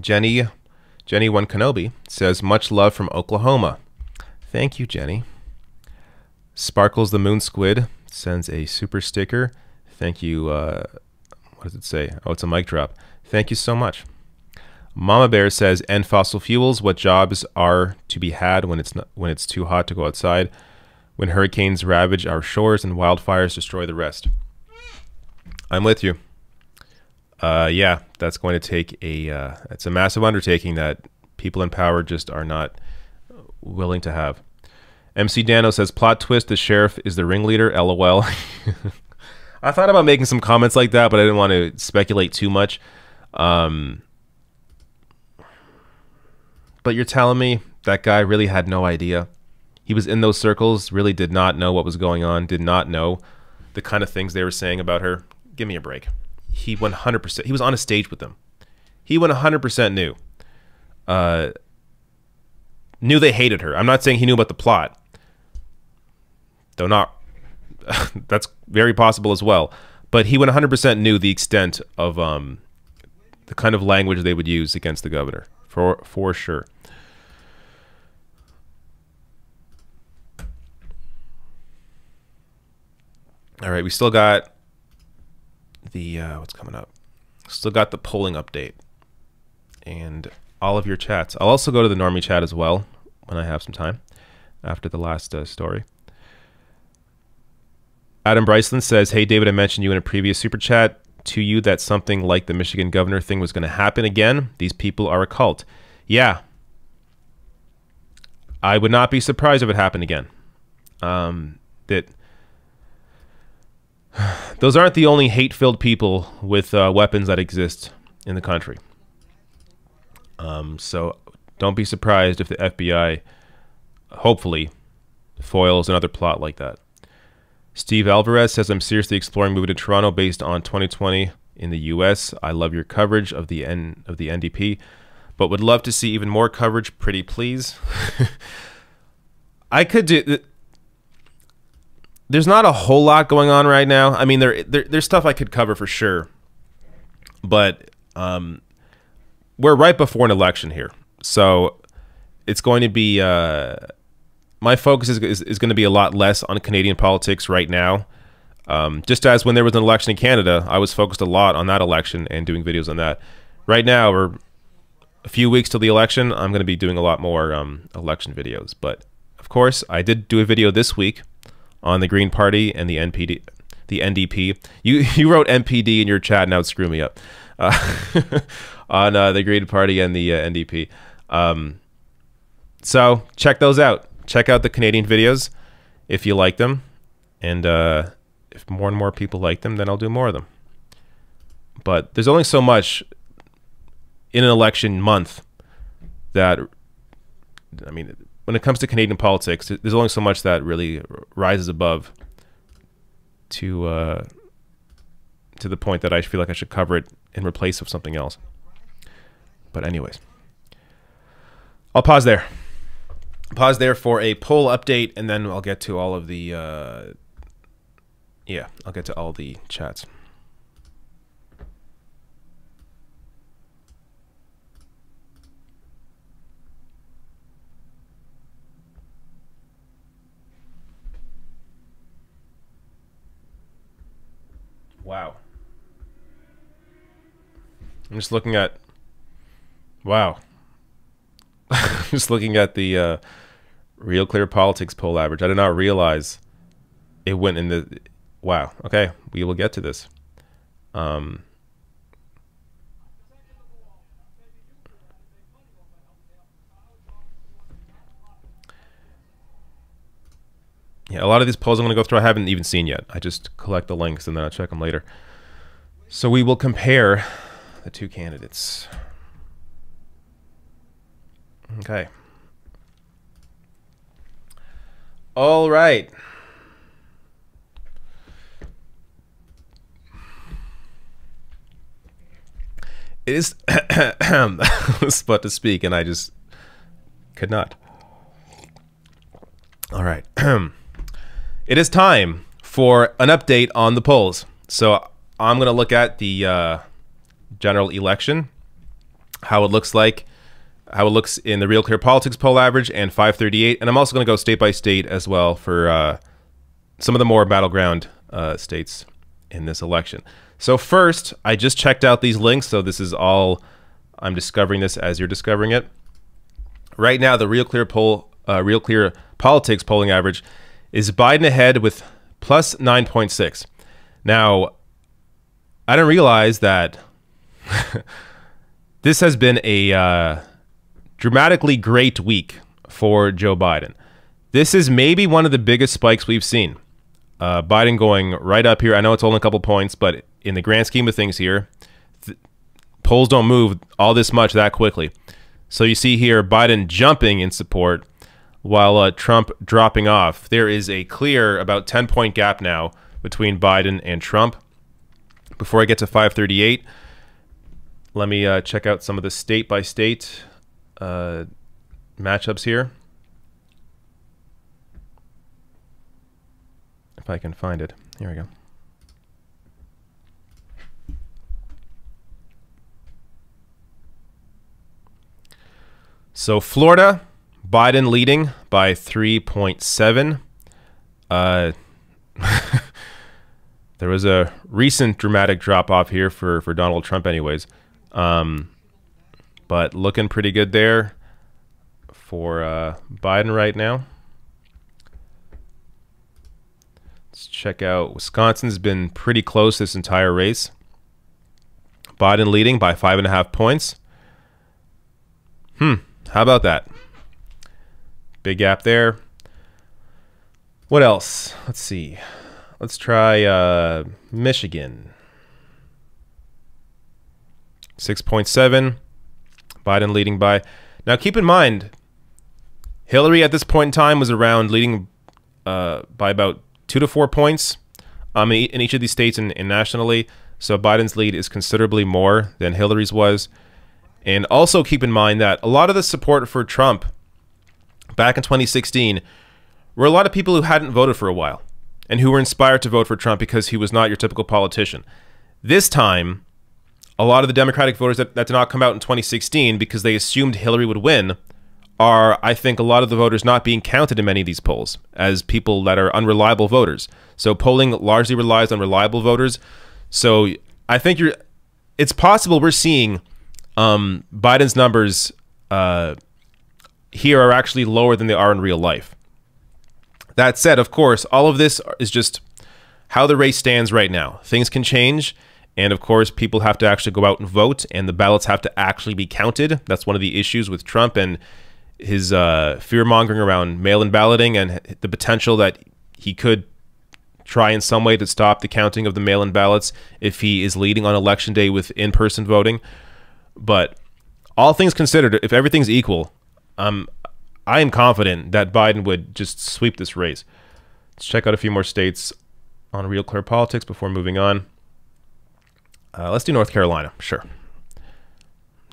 Jenny, Jenny One Kenobi says, "Much love from Oklahoma." Thank you, Jenny. Sparkles the Moon Squid sends a super sticker. Thank you. Uh, what does it say? Oh, it's a mic drop. Thank you so much. Mama Bear says, "End fossil fuels. What jobs are to be had when it's not, when it's too hot to go outside? When hurricanes ravage our shores and wildfires destroy the rest." I'm with you. Uh, yeah, that's going to take a. Uh, it's a massive undertaking that people in power just are not willing to have. MC Dano says, "Plot twist: The sheriff is the ringleader." LOL. I thought about making some comments like that, but I didn't want to speculate too much. Um, but you're telling me that guy really had no idea. He was in those circles, really did not know what was going on, did not know the kind of things they were saying about her. Give me a break. He 100%, he was on a stage with them. He went 100% knew. Uh, knew they hated her. I'm not saying he knew about the plot. Though not, that's very possible as well. But he went 100% knew the extent of um, the kind of language they would use against the governor, for for sure. All right, we still got the uh, what's coming up. Still got the polling update and all of your chats. I'll also go to the normie chat as well when I have some time after the last uh, story. Adam Bryceland says, "Hey David, I mentioned you in a previous super chat to you that something like the Michigan governor thing was going to happen again. These people are a cult. Yeah, I would not be surprised if it happened again. Um, that." those aren't the only hate-filled people with uh, weapons that exist in the country. Um, so don't be surprised if the FBI, hopefully, foils another plot like that. Steve Alvarez says, "I'm seriously exploring moving to Toronto based on 2020 in the U.S. I love your coverage of the N of the NDP, but would love to see even more coverage. Pretty please." I could do there's not a whole lot going on right now. I mean, there, there there's stuff I could cover for sure, but um, we're right before an election here, so it's going to be uh, my focus is, is, is going to be a lot less on Canadian politics right now. Um, just as when there was an election in Canada, I was focused a lot on that election and doing videos on that. Right now, we're a few weeks till the election. I'm going to be doing a lot more um, election videos, but of course, I did do a video this week on the Green Party and the NPD, the NDP. You you wrote NPD in your chat, now screw me up. Uh, on uh, the Green Party and the uh, NDP. Um, so check those out. Check out the Canadian videos if you like them, and uh, if more and more people like them, then I'll do more of them. But there's only so much in an election month that I mean when it comes to Canadian politics, there's only so much that really rises above to uh, to the point that I feel like I should cover it in replace of something else. But anyways, I'll pause there. Pause there for a poll update, and then I'll get to all of the. Uh, yeah, I'll get to all the chats. Wow. I'm just looking at. Wow. just looking at the uh, Real Clear Politics poll average. I did not realize it went in the. Wow. Okay, we will get to this. Um, Yeah, a lot of these polls I'm going to go through I haven't even seen yet. I just collect the links and then I'll check them later. So we will compare the two candidates. Okay. All right. It is I was about to speak and I just could not. All right. it is time for an update on the polls. So I'm going to look at the uh, general election how it looks like, how it looks in the Real Clear Politics poll average and 538. And I'm also going to go state by state as well for uh, some of the more battleground uh, states in this election. So first, I just checked out these links. So this is all I'm discovering this as you're discovering it. Right now, the Real Clear poll, uh, Real Clear Politics polling average is Biden ahead with plus 9.6. Now, I didn't realize that this has been a uh, dramatically great week for Joe Biden. This is maybe one of the biggest spikes we've seen. Uh, Biden going right up here. I know it's only a couple points, but in the grand scheme of things here, polls don't move all this much that quickly. So you see here Biden jumping in support while uh, Trump dropping off. There is a clear about 10 point gap now between Biden and Trump. Before I get to 538, let me uh, check out some of the state by state uh, matchups here. If I can find it. Here we go. So Florida, Biden leading by 3.7. Uh, there was a recent dramatic drop off here for, for Donald Trump, anyways. Um, but looking pretty good there for uh, Biden right now. Let's check out Wisconsin's been pretty close this entire race. Biden leading by five and a half points. Hmm, how about that? Big gap there. What else? Let's see. Let's try uh, Michigan. 6.7. Biden leading by. Now keep in mind, Hillary at this point in time was around leading uh, by about two to four points um, in each of these states and, and nationally. So Biden's lead is considerably more than Hillary's was. And also keep in mind that a lot of the support for Trump back in 2016 were a lot of people who hadn't voted for a while and who were inspired to vote for Trump because he was not your typical politician. This time, a lot of the Democratic voters that, that did not come out in 2016 because they assumed Hillary would win are, I think, a lot of the voters not being counted in many of these polls as people that are unreliable voters. So polling largely relies on reliable voters. So I think you're. It's possible we're seeing um, Biden's numbers uh, here are actually lower than they are in real life. That said, of course, all of this is just how the race stands right now. Things can change. And of course, people have to actually go out and vote, and the ballots have to actually be counted. That's one of the issues with Trump and his uh, fear mongering around mail in balloting and the potential that he could try in some way to stop the counting of the mail in ballots if he is leading on election day with in person voting. But all things considered, if everything's equal, um, I am confident that Biden would just sweep this race. Let's check out a few more states on Real Clear Politics before moving on. Uh, let's do North Carolina, sure.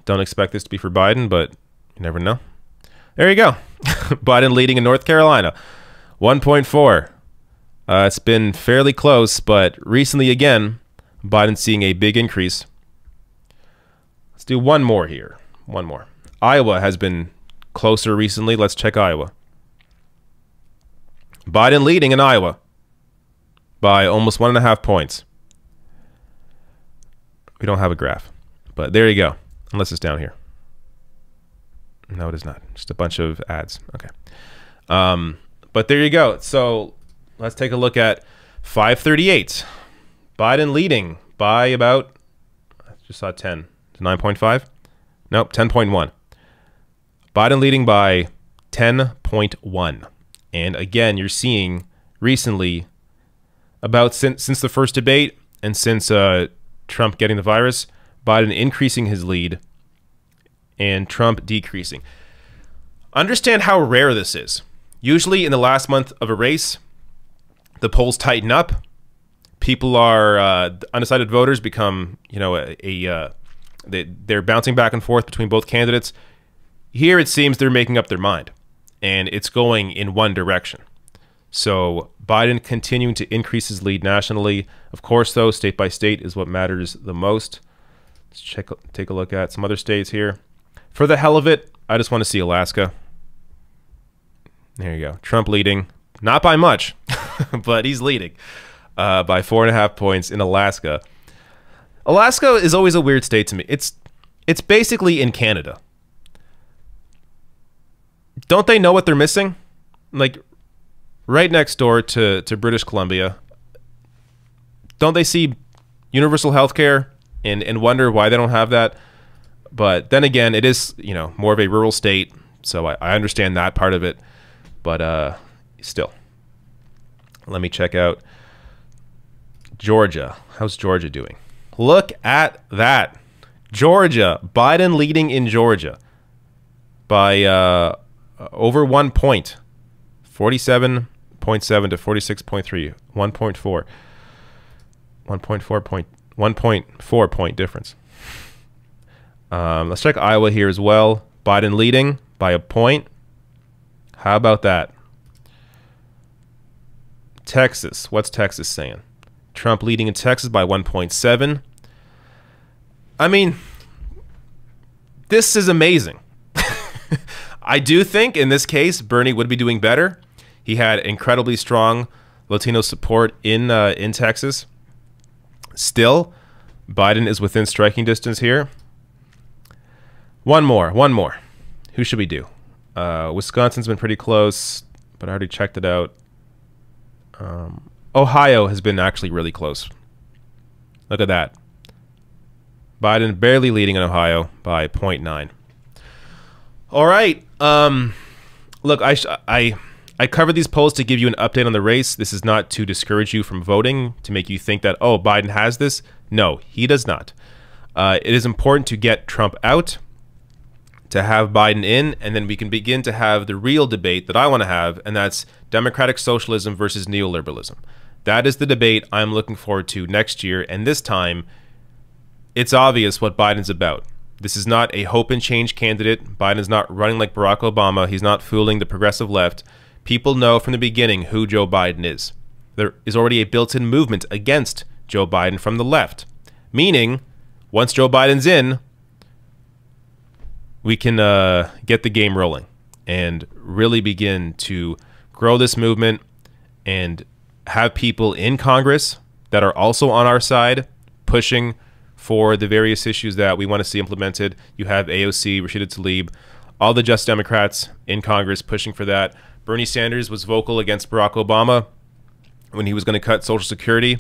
Don't expect this to be for Biden, but you never know. There you go. Biden leading in North Carolina, 1.4. Uh, it's been fairly close, but recently again, Biden seeing a big increase. Let's do one more here. One more. Iowa has been closer recently. Let's check Iowa. Biden leading in Iowa by almost one and a half points. We don't have a graph, but there you go. Unless it's down here. No, it is not. Just a bunch of ads. Okay. Um, but there you go. So let's take a look at 538. Biden leading by about, I just saw 10 to 9.5. Nope, 10.1. Biden leading by 10.1. And again, you're seeing recently about since since the first debate and since uh, Trump getting the virus, Biden increasing his lead and Trump decreasing. Understand how rare this is. Usually, in the last month of a race, the polls tighten up. People are uh, undecided voters become, you know, a, a uh, they, they're bouncing back and forth between both candidates. Here, it seems they're making up their mind, and it's going in one direction. So Biden continuing to increase his lead nationally. Of course, though, state by state is what matters the most. Let's check take a look at some other states here. For the hell of it, I just want to see Alaska. There you go. Trump leading, not by much, but he's leading uh, by four and a half points in Alaska. Alaska is always a weird state to me. It's it's basically in Canada. Don't they know what they're missing? Like right next door to, to British Columbia. Don't they see universal health care and, and wonder why they don't have that? But then again, it is, you know, more of a rural state, so I, I understand that part of it. But uh, still, let me check out Georgia. How's Georgia doing? Look at that. Georgia, Biden leading in Georgia by uh, over one point, 47.7 to 46.3, 1.4, 1.4 point, 1.4 point difference. Um, let's check Iowa here as well. Biden leading by a point. How about that? Texas. What's Texas saying? Trump leading in Texas by 1.7. I mean, this is amazing. I do think in this case, Bernie would be doing better. He had incredibly strong Latino support in uh, in Texas. Still, Biden is within striking distance here. One more, one more. Who should we do? Uh, Wisconsin's been pretty close, but I already checked it out. Um, Ohio has been actually really close. Look at that. Biden barely leading in Ohio by 0.9. All right. Um, look, I, I, I covered these polls to give you an update on the race. This is not to discourage you from voting, to make you think that, oh, Biden has this. No, he does not. Uh, it is important to get Trump out, to have Biden in, and then we can begin to have the real debate that I want to have, and that's democratic socialism versus neoliberalism. That is the debate I'm looking forward to next year, and this time, it's obvious what Biden's about. This is not a hope and change candidate. Biden is not running like Barack Obama. He's not fooling the progressive left. People know from the beginning who Joe Biden is. There is already a built in movement against Joe Biden from the left. Meaning, once Joe Biden's in, we can uh, get the game rolling and really begin to grow this movement and have people in Congress that are also on our side pushing for the various issues that we want to see implemented. You have AOC, Rashida Tlaib, all the Just Democrats in Congress pushing for that. Bernie Sanders was vocal against Barack Obama when he was going to cut Social Security.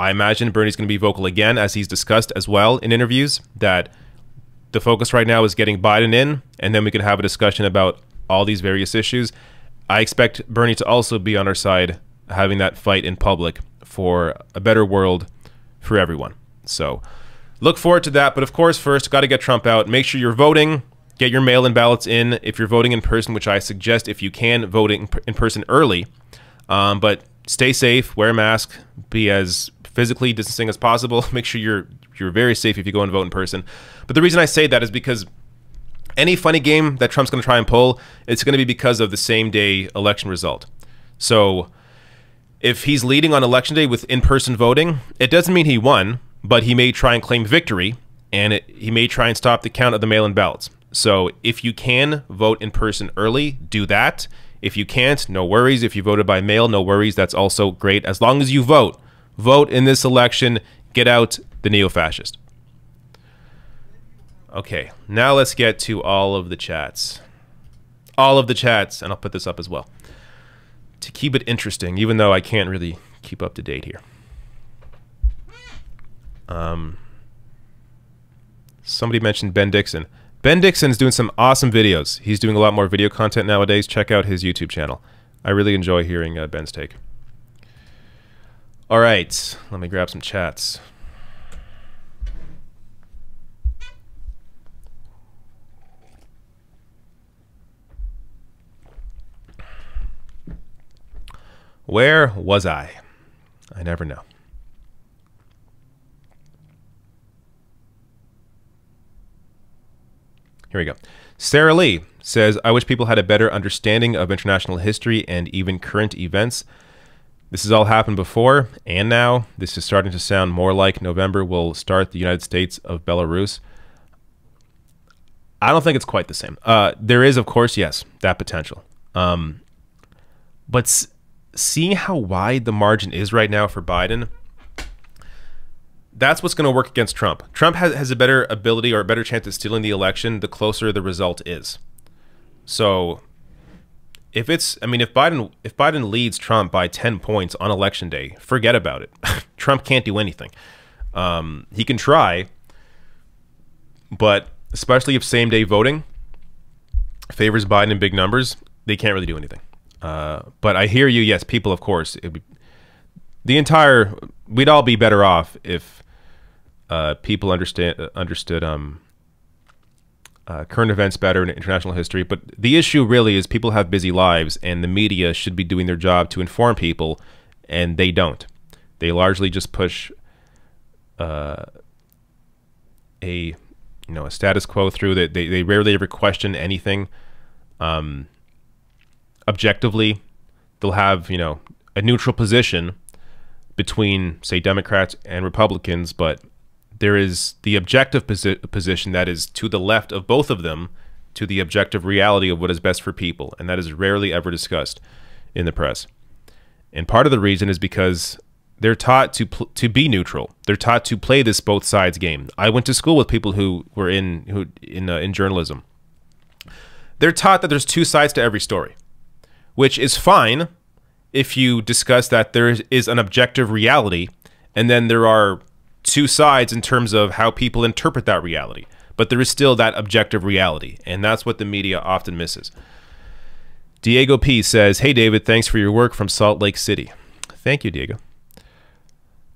I imagine Bernie's going to be vocal again, as he's discussed as well in interviews, that the focus right now is getting Biden in, and then we can have a discussion about all these various issues. I expect Bernie to also be on our side, having that fight in public for a better world for everyone. So look forward to that. But of course, first, got to get Trump out. Make sure you're voting. Get your mail in ballots in. If you're voting in person, which I suggest if you can, vote in in person early. Um, but stay safe, wear a mask, be as physically distancing as possible. Make sure you're you're very safe if you go and vote in person. But the reason I say that is because any funny game that Trump's going to try and pull, it's going to be because of the same day election result. So if he's leading on election day with in-person voting, it doesn't mean he won but he may try and claim victory and it, he may try and stop the count of the mail in ballots. So if you can vote in person early, do that. If you can't, no worries. If you voted by mail, no worries. That's also great. As long as you vote, vote in this election, get out the neo fascist. Okay, now let's get to all of the chats. All of the chats, and I'll put this up as well. To keep it interesting, even though I can't really keep up to date here. Um, somebody mentioned Ben Dixon. Ben Dixon is doing some awesome videos. He's doing a lot more video content nowadays. Check out his YouTube channel. I really enjoy hearing uh, Ben's take. All right, let me grab some chats. Where was I? I never know. Here we go. Sarah Lee says, I wish people had a better understanding of international history and even current events. This has all happened before and now. This is starting to sound more like November will start the United States of Belarus. I don't think it's quite the same. Uh, there is, of course, yes, that potential. Um, but seeing how wide the margin is right now for Biden, that's what's going to work against Trump. Trump has, has a better ability or a better chance of stealing the election the closer the result is. So if it's I mean if Biden if Biden leads Trump by 10 points on election day, forget about it. Trump can't do anything. Um, he can try, but especially if same day voting favors Biden in big numbers, they can't really do anything. Uh, but I hear you. Yes, people, of course, be, the entire we'd all be better off if uh, people understand understood um, uh, current events better in international history. But the issue really is people have busy lives, and the media should be doing their job to inform people, and they don't. They largely just push uh, a you know a status quo through that. They, they rarely ever question anything um, objectively. They'll have you know a neutral position between say Democrats and Republicans, but there is the objective posi- position that is to the left of both of them to the objective reality of what is best for people and that is rarely ever discussed in the press. And part of the reason is because they're taught to pl- to be neutral. They're taught to play this both sides game. I went to school with people who were in who in uh, in journalism. They're taught that there's two sides to every story which is fine if you discuss that there is an objective reality and then there are two sides in terms of how people interpret that reality. But there is still that objective reality, and that's what the media often misses. Diego P says, Hey, David, thanks for your work from Salt Lake City. Thank you, Diego.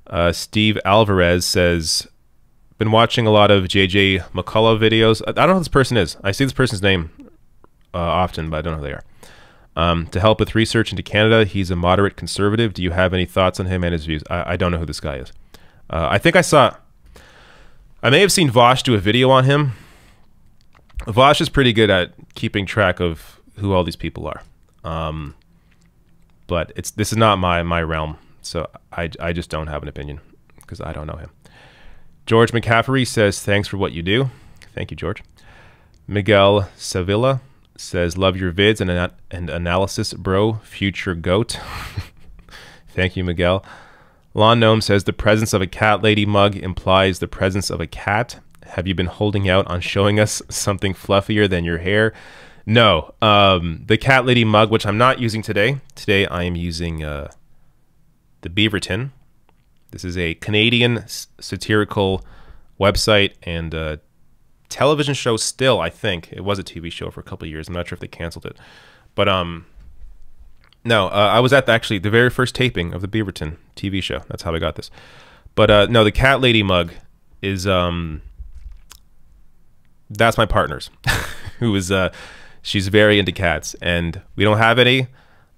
Uh, Steve Alvarez says, Been watching a lot of JJ McCullough videos. I don't know who this person is. I see this person's name uh, often, but I don't know who they are. Um, to help with research into Canada, he's a moderate conservative. Do you have any thoughts on him and his views? I, I don't know who this guy is. Uh, I think I saw. I may have seen Vaush do a video on him. Vaush is pretty good at keeping track of who all these people are, um, but it's this is not my my realm, so I I just don't have an opinion because I don't know him. George McCaffrey says thanks for what you do. Thank you, George. Miguel Sevilla says love your vids and and analysis, bro. Future goat. Thank you, Miguel. Lawn Gnome says the presence of a cat lady mug implies the presence of a cat. Have you been holding out on showing us something fluffier than your hair? No. Um, the cat lady mug, which I'm not using today. Today I am using uh, the Beaverton. This is a Canadian satirical website and uh, television show. Still, I think it was a TV show for a couple years. I'm not sure if they canceled it, but um, no, uh, I was at the, actually the very first taping of the Beaverton TV show. That's how I got this. But uh, no, the cat lady mug is um, that's my partner's, who is uh, she's very into cats, and we don't have any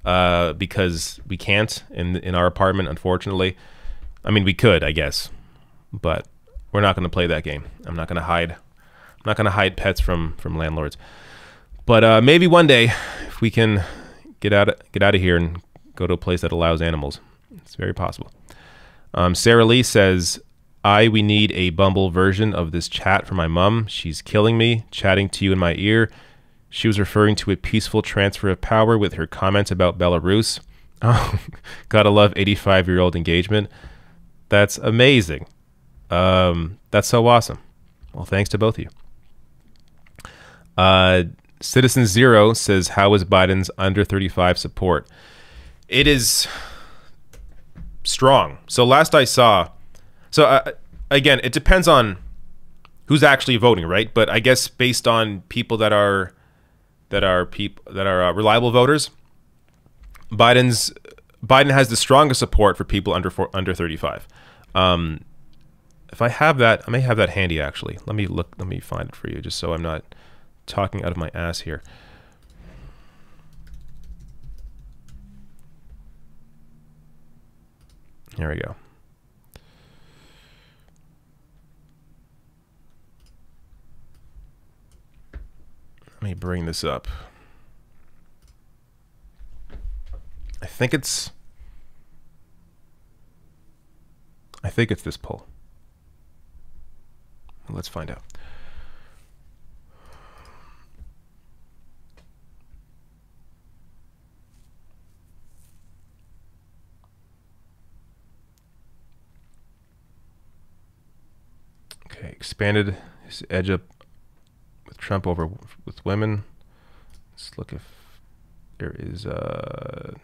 uh, because we can't in in our apartment, unfortunately. I mean, we could, I guess, but we're not going to play that game. I'm not going to hide. I'm not going to hide pets from from landlords. But uh, maybe one day, if we can get out of, get out of here and go to a place that allows animals. It's very possible. Um, Sarah Lee says, "I we need a Bumble version of this chat for my mom. She's killing me, chatting to you in my ear. She was referring to a peaceful transfer of power with her comments about Belarus. Oh, gotta love 85 year old engagement. That's amazing. Um, that's so awesome. Well, thanks to both of you. Uh, Citizen Zero says, How is Biden's under 35 support? It is strong. So, last I saw, so uh, again, it depends on who's actually voting, right? But I guess based on people that are that are people that are uh, reliable voters, Biden's Biden has the strongest support for people under four, under 35. Um, if I have that, I may have that handy actually. Let me look. Let me find it for you, just so I'm not talking out of my ass here. Here we go. Let me bring this up. I think it's I think it's this poll. Let's find out. Okay, expanded his edge up with Trump over with women. Let's look if there is a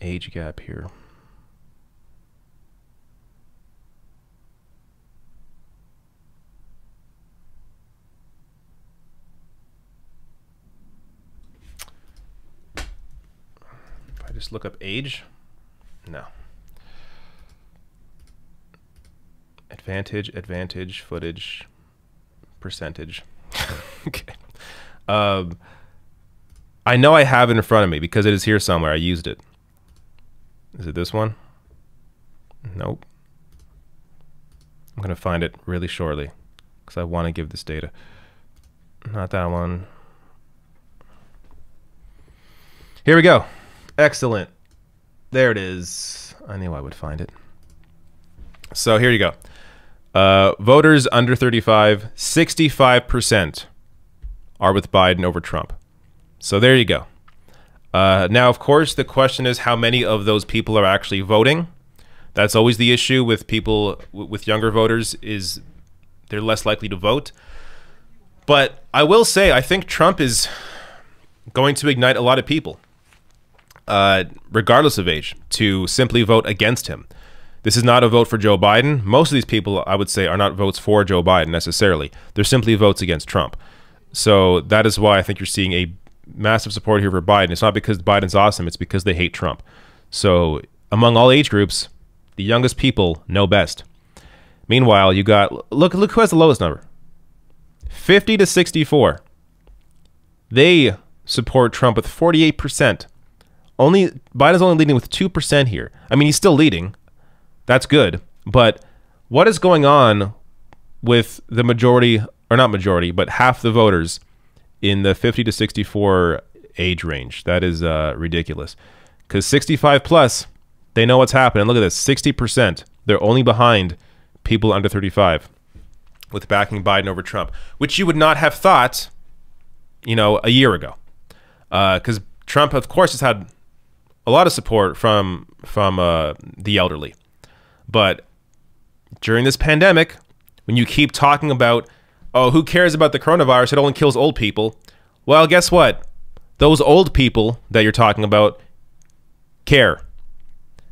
age gap here. If I just look up age, no. Advantage, advantage, footage, percentage. okay. Um, I know I have it in front of me because it is here somewhere. I used it. Is it this one? Nope. I'm going to find it really shortly because I want to give this data. Not that one. Here we go. Excellent. There it is. I knew I would find it. So here you go. Uh, voters under 35, 65% are with Biden over Trump. So there you go. Uh, now, of course, the question is how many of those people are actually voting. That's always the issue with people with younger voters is they're less likely to vote. But I will say I think Trump is going to ignite a lot of people, uh, regardless of age, to simply vote against him. This is not a vote for Joe Biden. Most of these people, I would say, are not votes for Joe Biden necessarily. They're simply votes against Trump. So that is why I think you're seeing a massive support here for Biden. It's not because Biden's awesome, it's because they hate Trump. So among all age groups, the youngest people know best. Meanwhile, you got look look who has the lowest number. 50 to 64. They support Trump with 48%. Only Biden's only leading with 2% here. I mean, he's still leading. That's good. But what is going on with the majority or not majority, but half the voters in the 50 to 64 age range. That is uh, ridiculous. Because 65 plus, they know what's happening. Look at this 60%. They're only behind people under 35 with backing Biden over Trump, which you would not have thought, you know, a year ago. Because uh, Trump, of course, has had a lot of support from from uh, the elderly, but during this pandemic, when you keep talking about oh, who cares about the coronavirus? It only kills old people. Well, guess what? Those old people that you're talking about care.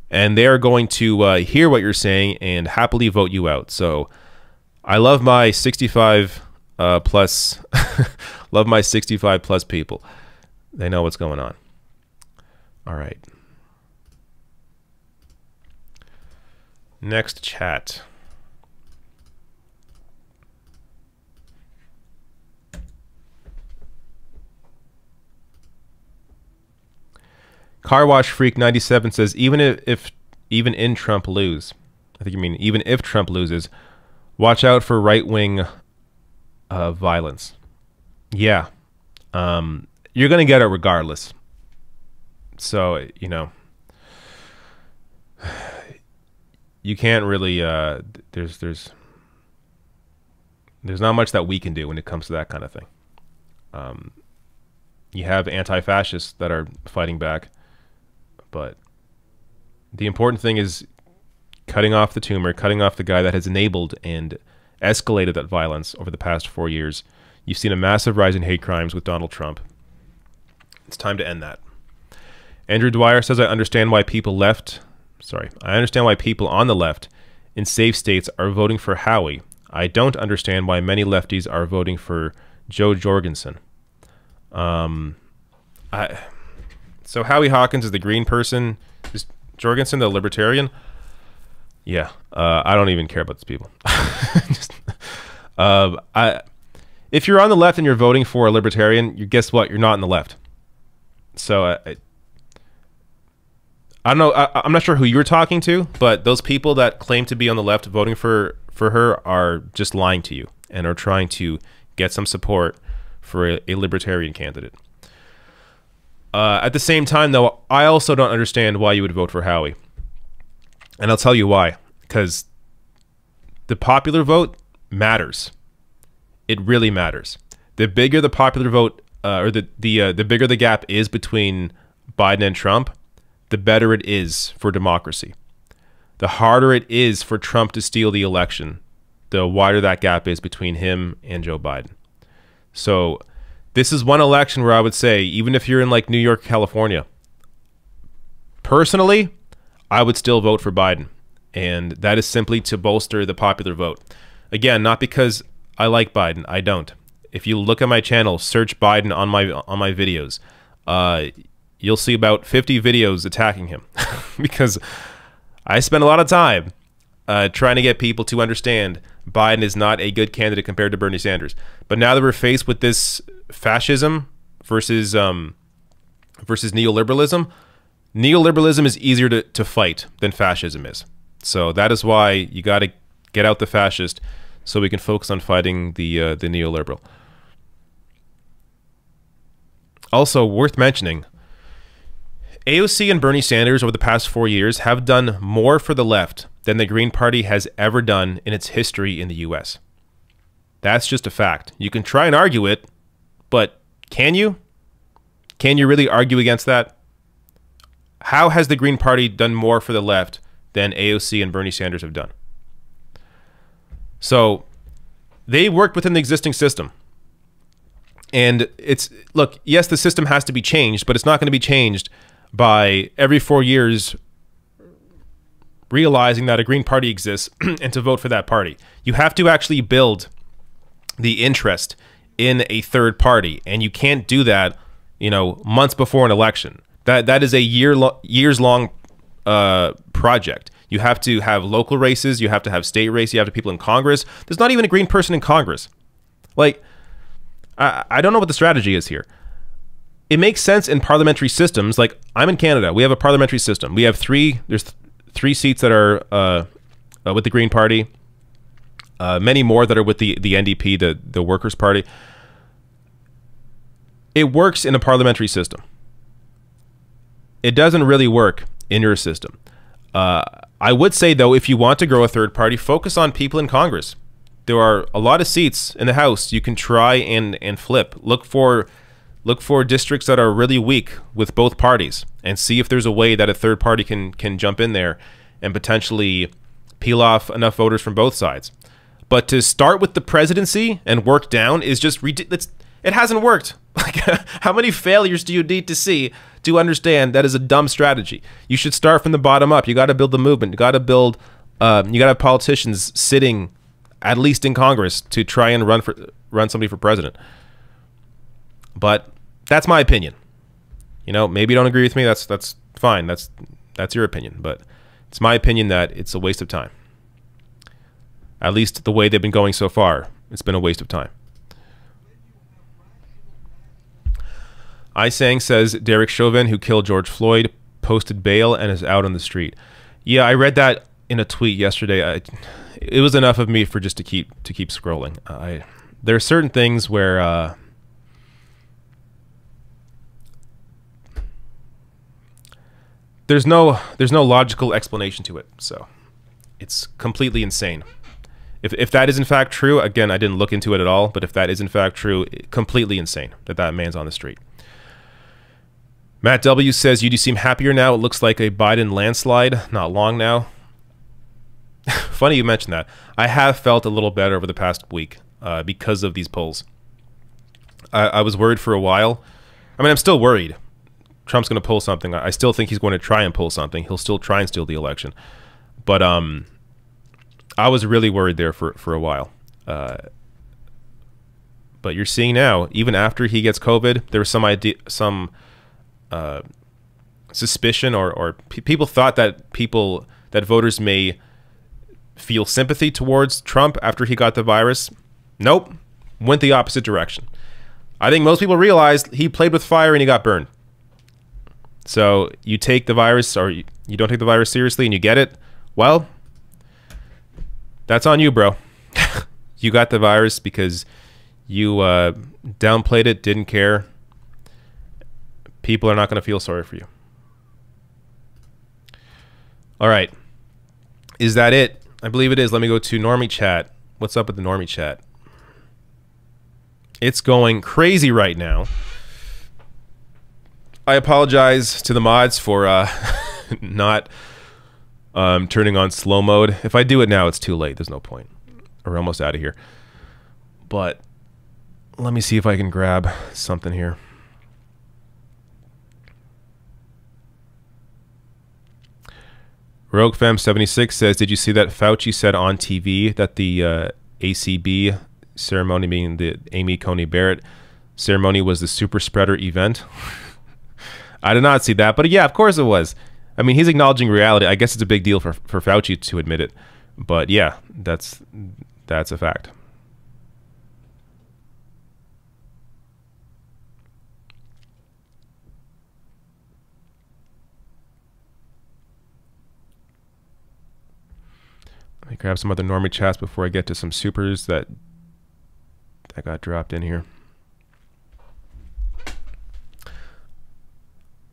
And they're going to uh, hear what you're saying and happily vote you out. So I love my 65 uh, plus, love my 65 plus people. They know what's going on. All right. Next chat. Car Wash Freak 97 says even if, if even in Trump lose, I think you mean even if Trump loses, watch out for right wing uh, violence. Yeah, um, you're gonna get it regardless. So you know, you can't really. Uh, there's there's there's not much that we can do when it comes to that kind of thing. Um, you have anti-fascists that are fighting back but the important thing is cutting off the tumor, cutting off the guy that has enabled and escalated that violence over the past four years. You've seen a massive rise in hate crimes with Donald Trump. It's time to end that. Andrew Dwyer says, I understand why people left. Sorry, I understand why people on the left in safe states are voting for Howie. I don't understand why many lefties are voting for Jo Jorgensen. Um, I so Howie Hawkins is the green person. Is Jorgensen the libertarian? Yeah, uh, I don't even care about these people. Just, uh, I, if you're on the left and you're voting for a libertarian, you guess what? You're not on the left. So I, I, I don't know. I, am not sure who you were talking to, but those people that claim to be on the left voting for for her are just lying to you and are trying to get some support for a, a libertarian candidate. Uh, at the same time, though, I also don't understand why you would vote for Howie. And I'll tell you why. Because the popular vote matters. It really matters. The bigger the popular vote, uh, or the the uh, the bigger the gap is between Biden and Trump, the better it is for democracy. The harder it is for Trump to steal the election, the wider that gap is between him and Joe Biden. So, this is one election where I would say, even if you're in like New York, California, personally, I would still vote for Biden. And that is simply to bolster the popular vote. Again, not because I like Biden. I don't. If you look at my channel, search Biden on my on my videos, uh, you'll see about 50 videos attacking him because I spend a lot of time uh, trying to get people to understand Biden is not a good candidate compared to Bernie Sanders. But now that we're faced with this fascism versus um, versus neoliberalism, neoliberalism is easier to, to fight than fascism is. So that is why you got to get out the fascist so we can focus on fighting the uh, the neoliberal. Also worth mentioning, AOC and Bernie Sanders over the past four years have done more for the left than the Green Party has ever done in its history in the U.S. That's just a fact. You can try and argue it, but can you? Can you really argue against that? How has the Green Party done more for the left than AOC and Bernie Sanders have done? So they worked within the existing system. And it's look, yes, the system has to be changed, but it's not going to be changed by every four years realizing that a Green Party exists and to vote for that party. You have to actually build the interest in a third party, and you can't do that, you know, months before an election. That that is a year lo- years long uh, project. You have to have local races. You have to have state races. You have to have people in Congress. There's not even a green person in Congress. Like, I, I don't know what the strategy is here. It makes sense in parliamentary systems. Like I'm in Canada, we have a parliamentary system. We have three. There's th- three seats that are uh, uh, with the Green Party. Uh, many more that are with the the NDP, the the Workers' Party. It works in a parliamentary system. It doesn't really work in your system. Uh, I would say though, if you want to grow a third party, focus on people in Congress. There are a lot of seats in the House you can try and and flip. Look for look for districts that are really weak with both parties and see if there's a way that a third party can can jump in there and potentially peel off enough voters from both sides. But to start with the presidency and work down is just ridiculous. It hasn't worked. Like, how many failures do you need to see to understand that is a dumb strategy? You should start from the bottom up. You got to build the movement. You got to build. Um, you got to have politicians sitting, at least in Congress, to try and run for run somebody for president. But that's my opinion. You know, maybe you don't agree with me. That's that's fine. That's that's your opinion. But it's my opinion that it's a waste of time. At least the way they've been going so far, it's been a waste of time. Isang says Derek Chauvin, who killed George Floyd, posted bail and is out on the street. Yeah, I read that in a tweet yesterday. I, it was enough of me for just to keep to keep scrolling. I there are certain things where uh, there's no there's no logical explanation to it. So it's completely insane. If if that is in fact true, again, I didn't look into it at all, but if that is in fact true, completely insane that that man's on the street. Matt W says, "You do seem happier now. It looks like a Biden landslide. Not long now." Funny you mentioned that. I have felt a little better over the past week uh, because of these polls. I, I was worried for a while. I mean, I'm still worried. Trump's going to pull something. I still think he's going to try and pull something. He'll still try and steal the election. But um, I was really worried there for for a while. Uh, but you're seeing now, even after he gets COVID, there was some idea, some uh, suspicion, or or pe- people thought that people that voters may feel sympathy towards Trump after he got the virus. Nope, went the opposite direction. I think most people realized he played with fire and he got burned. So you take the virus or you, don't take the virus seriously and you get it, well, that's on you, bro. you got the virus because you uh, downplayed it, didn't care. People are not going to feel sorry for you. All right. Is that it? I believe it is. Let me go to Normie chat. What's up with the Normie chat? It's going crazy right now. I apologize to the mods for uh, not um, turning on slow mode. If I do it now, it's too late. There's no point. We're almost out of here. But let me see if I can grab something here. RogueFam76 says, Did you see that Fauci said on TV that the uh, ACB ceremony, meaning the Amy Coney Barrett ceremony, was the super spreader event? I did not see that, but yeah, of course it was. I mean, he's acknowledging reality. I guess it's a big deal for, for Fauci to admit it. But yeah, that's that's a fact. Let me grab some other normie chats before I get to some supers that that got dropped in here.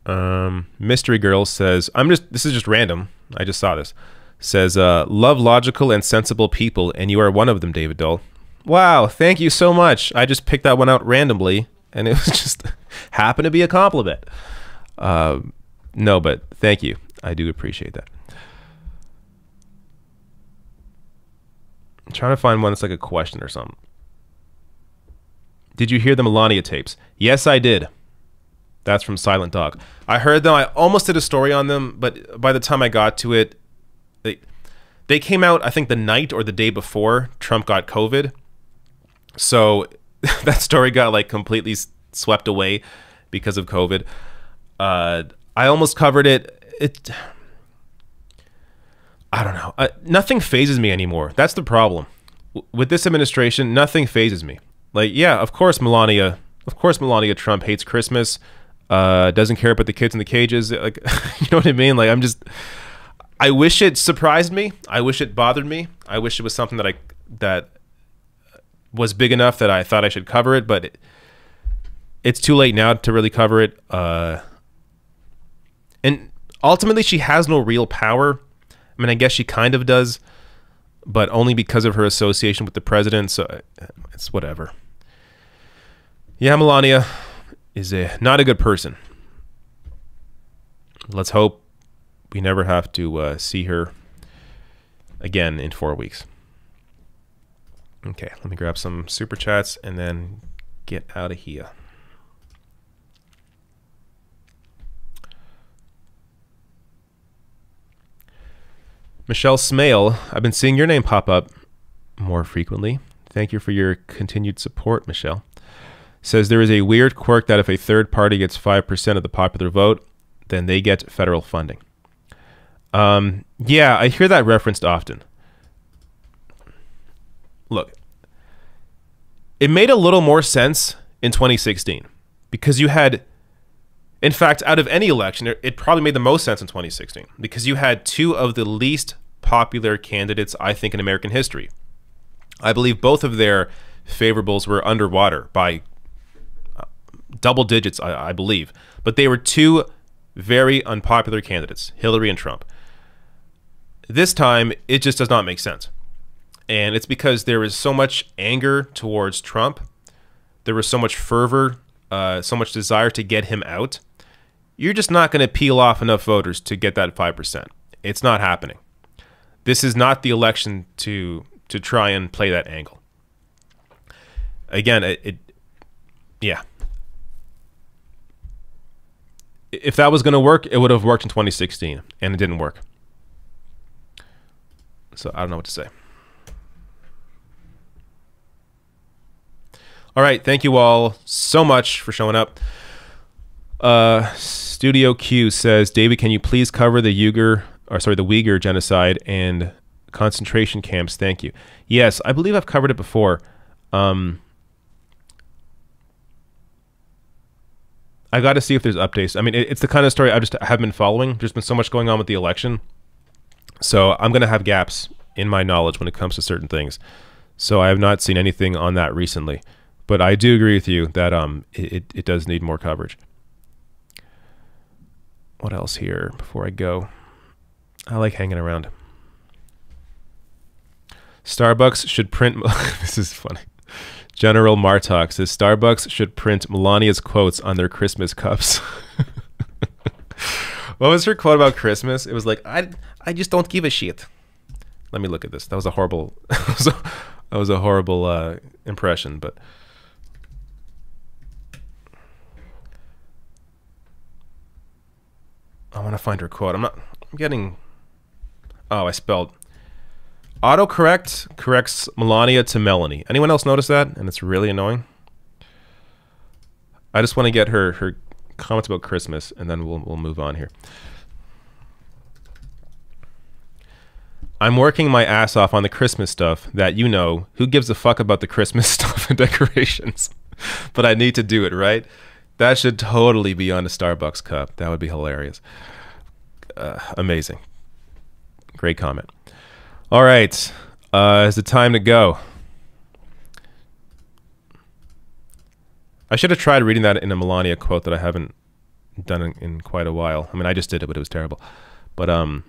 Um, Mystery Girl says, "I'm just. This is just random. I just saw this. Says, uh, love logical and sensible people, and you are one of them, David Doel. Wow, thank you so much. I just picked that one out randomly, and it was just happened to be a compliment. Uh, no, but thank you. I do appreciate that. I'm trying to find one that's like a question or something. Did you hear the Melania tapes? Yes, I did. That's from Silent Dog. I heard them. I almost did a story on them, but by the time I got to it, they they came out. I think the night or the day before Trump got COVID. So that story got like completely swept away because of COVID. Uh, I almost covered it. It. I don't know. Uh, nothing fazes me anymore. That's the problem. W with this administration, nothing fazes me. Like, yeah, of course, Melania. Of course, Melania Trump hates Christmas uh, doesn't care about the kids in the cages. Like, you know what I mean? Like, I'm just, I wish it surprised me. I wish it bothered me. I wish it was something that I, that was big enough that I thought I should cover it, but it, it's too late now to really cover it. Uh, and ultimately, she has no real power. I mean, I guess she kind of does, but only because of her association with the president. So uh, it's whatever. Yeah, Melania, is a not a good person. Let's hope we never have to uh, see her again in four weeks. Okay, let me grab some super chats and then get out of here. Michelle Smale, I've been seeing your name pop up more frequently. Thank you for your continued support, Michelle says there is a weird quirk that if a third party gets 5% of the popular vote, then they get federal funding. Um, yeah, I hear that referenced often. Look, it made a little more sense in 2016 because you had, in fact, out of any election, it probably made the most sense in 2016 because you had two of the least popular candidates, I think, in American history. I believe both of their favorables were underwater by double digits, I, I believe. But they were two very unpopular candidates, Hillary and Trump. This time, it just does not make sense. And it's because there is so much anger towards Trump. There was so much fervor, uh, so much desire to get him out. You're just not going to peel off enough voters to get that 5%. It's not happening. This is not the election to to try and play that angle. Again, it, it yeah, if that was going to work, it would have worked in 2016, and it didn't work. So I don't know what to say. All right, thank you all so much for showing up. Uh, Studio Q says, David, can you please cover the Uyghur, or sorry, the Uyghur genocide and concentration camps? Thank you. Yes, I believe I've covered it before. Um, I got to see if there's updates. I mean, it, it's the kind of story I just have been following. There's been so much going on with the election, so I'm going to have gaps in my knowledge when it comes to certain things. So I have not seen anything on that recently, but I do agree with you that um it, it does need more coverage. What else here before I go? I like hanging around. Starbucks should print. this is funny. General Martok says Starbucks should print Melania's quotes on their Christmas cups. what was her quote about Christmas? It was like, I, I just don't give a shit. Let me look at this. That was a horrible, that was a, horrible uh, impression, but. I want to find her quote. I'm not. I'm getting. Oh, I spelled. Autocorrect corrects Melania to Melanie. Anyone else notice that? And it's really annoying. I just want to get her her comments about Christmas, and then we'll we'll move on here. I'm working my ass off on the Christmas stuff that you know. Who gives a fuck about the Christmas stuff and decorations? but I need to do it, right? That should totally be on a Starbucks cup. That would be hilarious. Uh, amazing. Great comment. All right. Uh, is it time to go? I should have tried reading that in a Melania quote that I haven't done in, in quite a while. I mean, I just did it, but it was terrible. But um,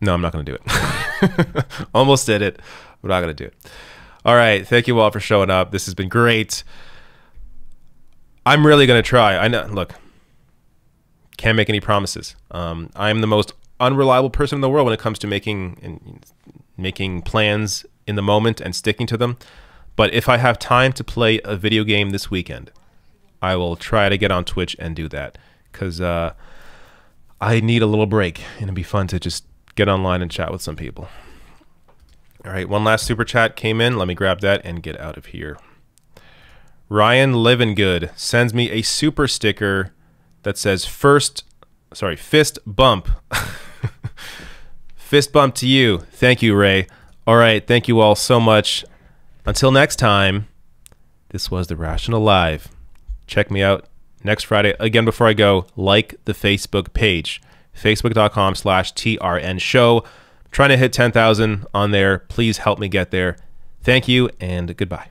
no, I'm not going to do it. Almost did it, but not going to do it. All right. Thank you all for showing up. This has been great. I'm really going to try. I know. Look, can't make any promises. Um, I am the most unreliable person in the world when it comes to making making plans in the moment and sticking to them. But if I have time to play a video game this weekend, I will try to get on Twitch and do that because uh, I need a little break and it'd be fun to just get online and chat with some people. All right, one last super chat came in. Let me grab that and get out of here. Ryan Livingood sends me a super sticker that says first, sorry, fist bump. fist bump to you. Thank you, Ray. All right, thank you all so much. Until next time, this was The Rational Live. Check me out next Friday. Again, before I go, like the Facebook page, facebook.com slash TRN show. trying to hit 10,000 on there. Please help me get there. Thank you and goodbye.